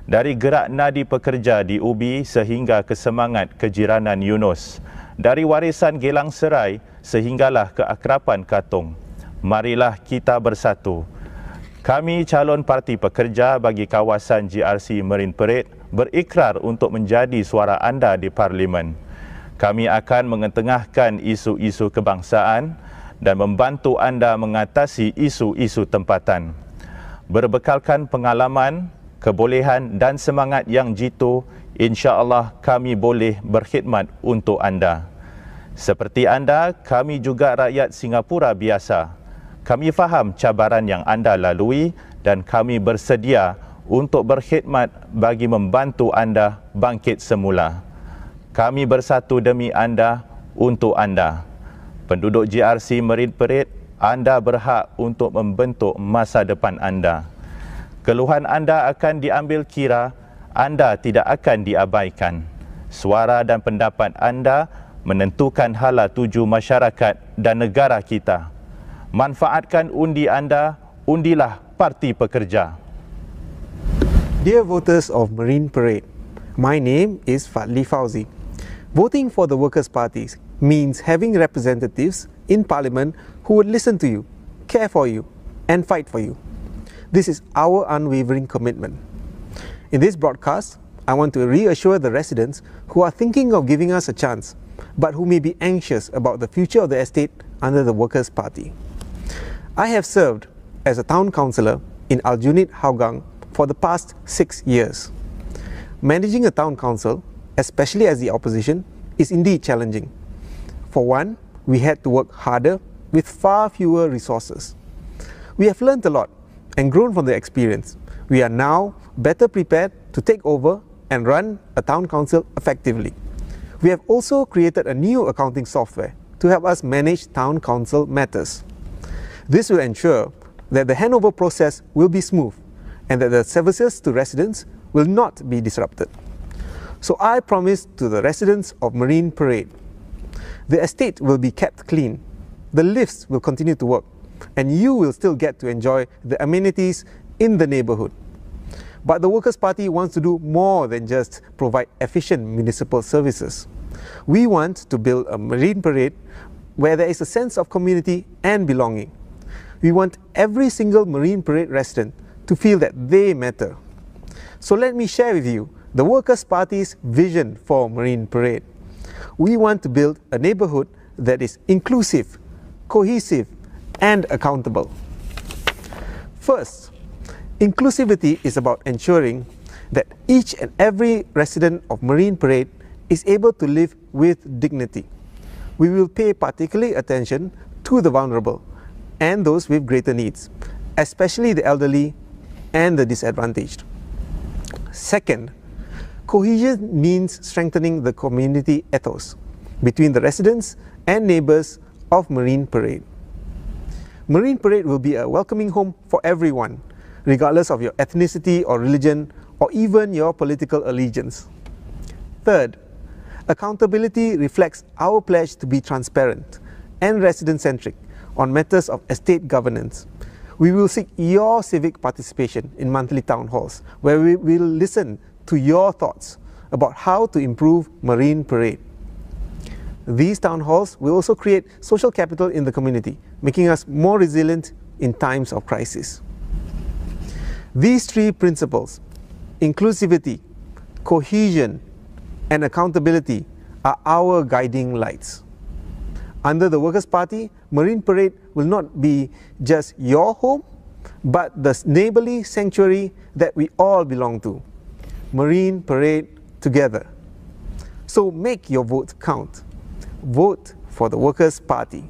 Dari gerak nadi pekerja di Ubi sehingga ke semangat kejiranan Yunus dari warisan Gelang Serai sehinggalah keakrapan Katong. Marilah kita bersatu. Kami calon parti pekerja bagi kawasan GRC Marine Parade berikrar untuk menjadi suara anda di Parlimen. Kami akan mengetengahkan isu-isu kebangsaan dan membantu anda mengatasi isu-isu tempatan. Berbekalkan pengalaman, kebolehan dan semangat yang jitu, insya-Allah kami boleh berkhidmat untuk anda. Seperti anda, kami juga rakyat Singapura biasa. Kami faham cabaran yang anda lalui dan kami bersedia untuk berkhidmat bagi membantu anda bangkit semula. Kami bersatu demi anda untuk anda. Penduduk GRC Marine Parade, anda berhak untuk membentuk masa depan anda. Keluhan anda akan diambil kira, anda tidak akan diabaikan. Suara dan pendapat anda menentukan hala tuju masyarakat dan negara kita. Manfaatkan undi anda, undilah Parti Pekerja. Dear voters of Marine Parade, my name is Fadli Fauzi. Voting for the Workers' Parties means having representatives in Parliament who would listen to you, care for you, and fight for you. This is our unwavering commitment. In this broadcast, I want to reassure the residents who are thinking of giving us a chance but who may be anxious about the future of the estate under the Workers' Party. I have served as a town councillor in Aljunied, Hougang for the past six years. Managing a town council, especially as the opposition, is indeed challenging. For one, we had to work harder with far fewer resources. We have learned a lot and grown from the experience. We are now better prepared to take over and run a town council effectively. We have also created a new accounting software to help us manage town council matters. This will ensure that the handover process will be smooth and that the services to residents will not be disrupted. So I promise to the residents of Marine Parade, the estate will be kept clean, the lifts will continue to work, and you will still get to enjoy the amenities in the neighborhood. But the Workers' Party wants to do more than just provide efficient municipal services. We want to build a marine parade where there is a sense of community and belonging. We want every single Marine Parade resident to feel that they matter. So let me share with you the Workers' Party's vision for Marine Parade. We want to build a neighborhood that is inclusive, cohesive, and accountable. First, inclusivity is about ensuring that each and every resident of Marine Parade is able to live with dignity. We will pay particular attention to the vulnerable and those with greater needs, especially the elderly and the disadvantaged. Second, cohesion means strengthening the community ethos between the residents and neighbors of Marine Parade. Marine Parade will be a welcoming home for everyone, regardless of your ethnicity or religion or even your political allegiance. Third, accountability reflects our pledge to be transparent and resident-centric on matters of estate governance. We will seek your civic participation in monthly town halls, where we will listen to your thoughts about how to improve Marine Parade. These town halls will also create social capital in the community, making us more resilient in times of crisis. These three principles, inclusivity, cohesion, and accountability, are our guiding lights. Under the Workers' Party, Marine Parade will not be just your home, but the neighborly sanctuary that we all belong to. Marine Parade together. So make your vote count. Vote for the Workers' Party.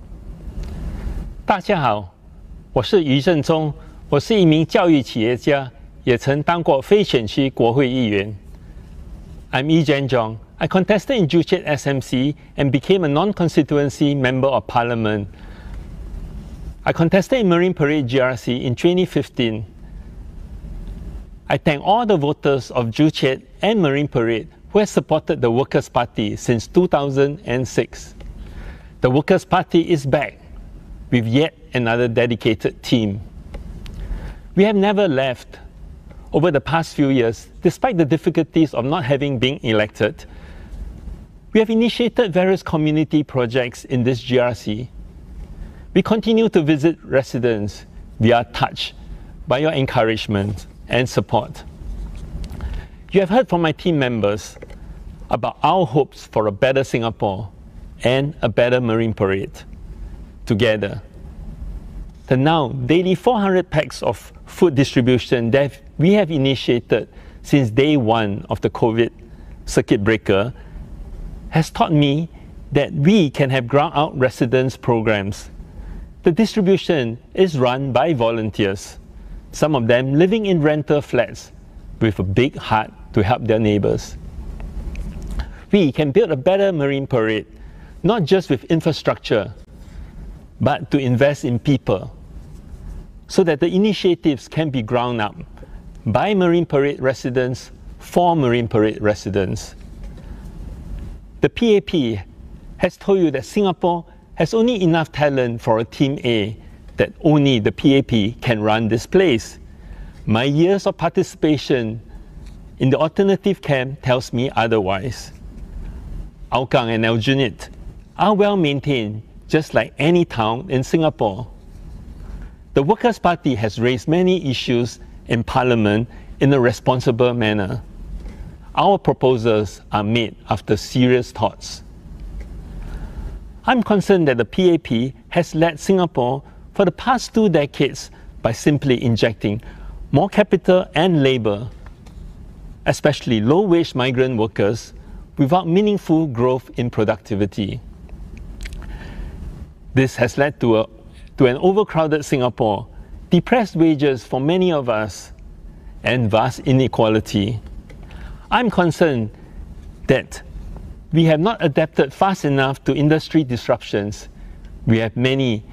i'm Yee Jenn Jong. I contested in Joo Chiat SMC and became a non-constituency member of parliament. I contested in Marine Parade GRC in 2015. I thank all the voters of Joo Chiat and Marine Parade who have supported the Workers' Party since 2006. The Workers' Party is back with yet another dedicated team. We have never left. Over the past few years, despite the difficulties of not having been elected, we have initiated various community projects in this GRC. We continue to visit residents. We are touched by your encouragement and support. You have heard from my team members about our hopes for a better Singapore and a better Marine Parade together. The now daily 400 packs of food distribution that we have initiated since day one of the COVID circuit breaker has taught me that we can have ground out residence programs. The distribution is run by volunteers, some of them living in rental flats with a big heart to help their neighbors. We can build a better marine parade, not just with infrastructure, but to invest in people so that the initiatives can be ground up by Marine Parade residents for Marine Parade residents. The PAP has told you that Singapore has only enough talent for a Team A, that only the PAP can run this place. My years of participation in the alternative camp tells me otherwise. Hougang and Aljunied are well maintained, just like any town in Singapore. The Workers' Party has raised many issues in Parliament in a responsible manner. Our proposals are made after serious thoughts. I'm concerned that the PAP has led Singapore for the past two decades by simply injecting more capital and labor, especially low wage migrant workers, without meaningful growth in productivity. This has led to, a, to an overcrowded Singapore, depressed wages for many of us, and vast inequality. I'm concerned that we have not adapted fast enough to industry disruptions. We have many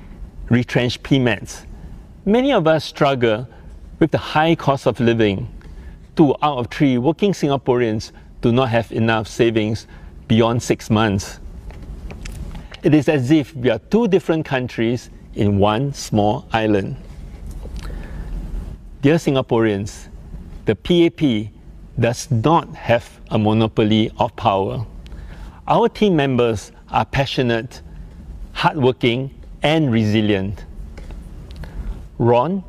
retrenched PMETs. Many of us struggle with the high cost of living. Two out of three working Singaporeans do not have enough savings beyond six months. It is as if we are two different countries in one small island. Dear Singaporeans, the PAP does not have a monopoly of power. Our team members are passionate, hardworking, and resilient. Ron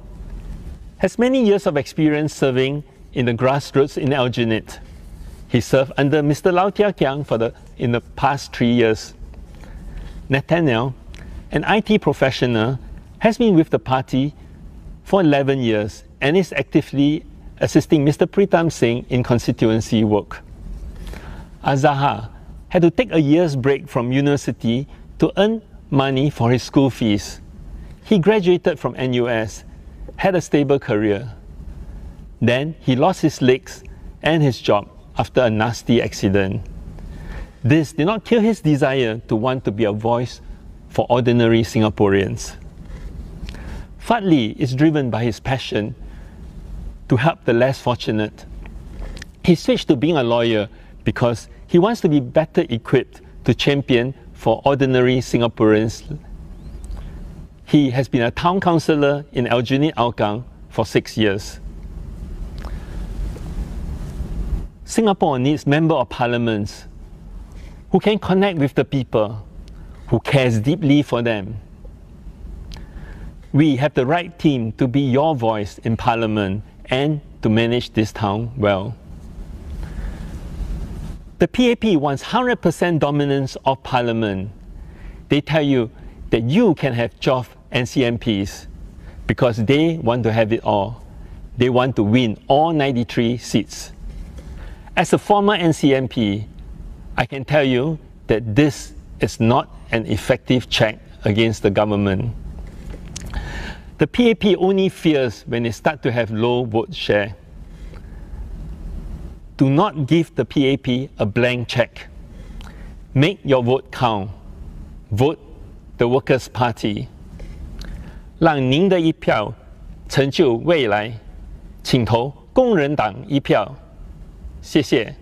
has many years of experience serving in the grassroots in Aljunied. He served under Mr. Low Thia Khiang for the, in the past three years. Nathaniel, an IT professional, has been with the party for 11 years and is actively assisting Mr. Pritam Singh in constituency work. Azhar had to take a year's break from university to earn money for his school fees. He graduated from NUS, had a stable career. Then he lost his legs and his job after a nasty accident. This did not kill his desire to want to be a voice for ordinary Singaporeans. Fadli is driven by his passion to help the less fortunate. He switched to being a lawyer because he wants to be better equipped to champion for ordinary Singaporeans. He has been a town councillor in Aljunied Hougang for six years. Singapore needs member of parliaments who can connect with the people, who cares deeply for them. We have the right team to be your voice in parliament and to manage this town well. The PAP wants 100% dominance of parliament. They tell you that you can have JOF and CMPs because they want to have it all. They want to win all 93 seats. As a former NCMP, I can tell you that this is not an effective check against the government. The PAP only fears when they start to have low vote share. Do not give the PAP a blank check. Make your vote count. Vote the Workers' Party. 让您的一票成就未来，请投工人党一票。谢谢。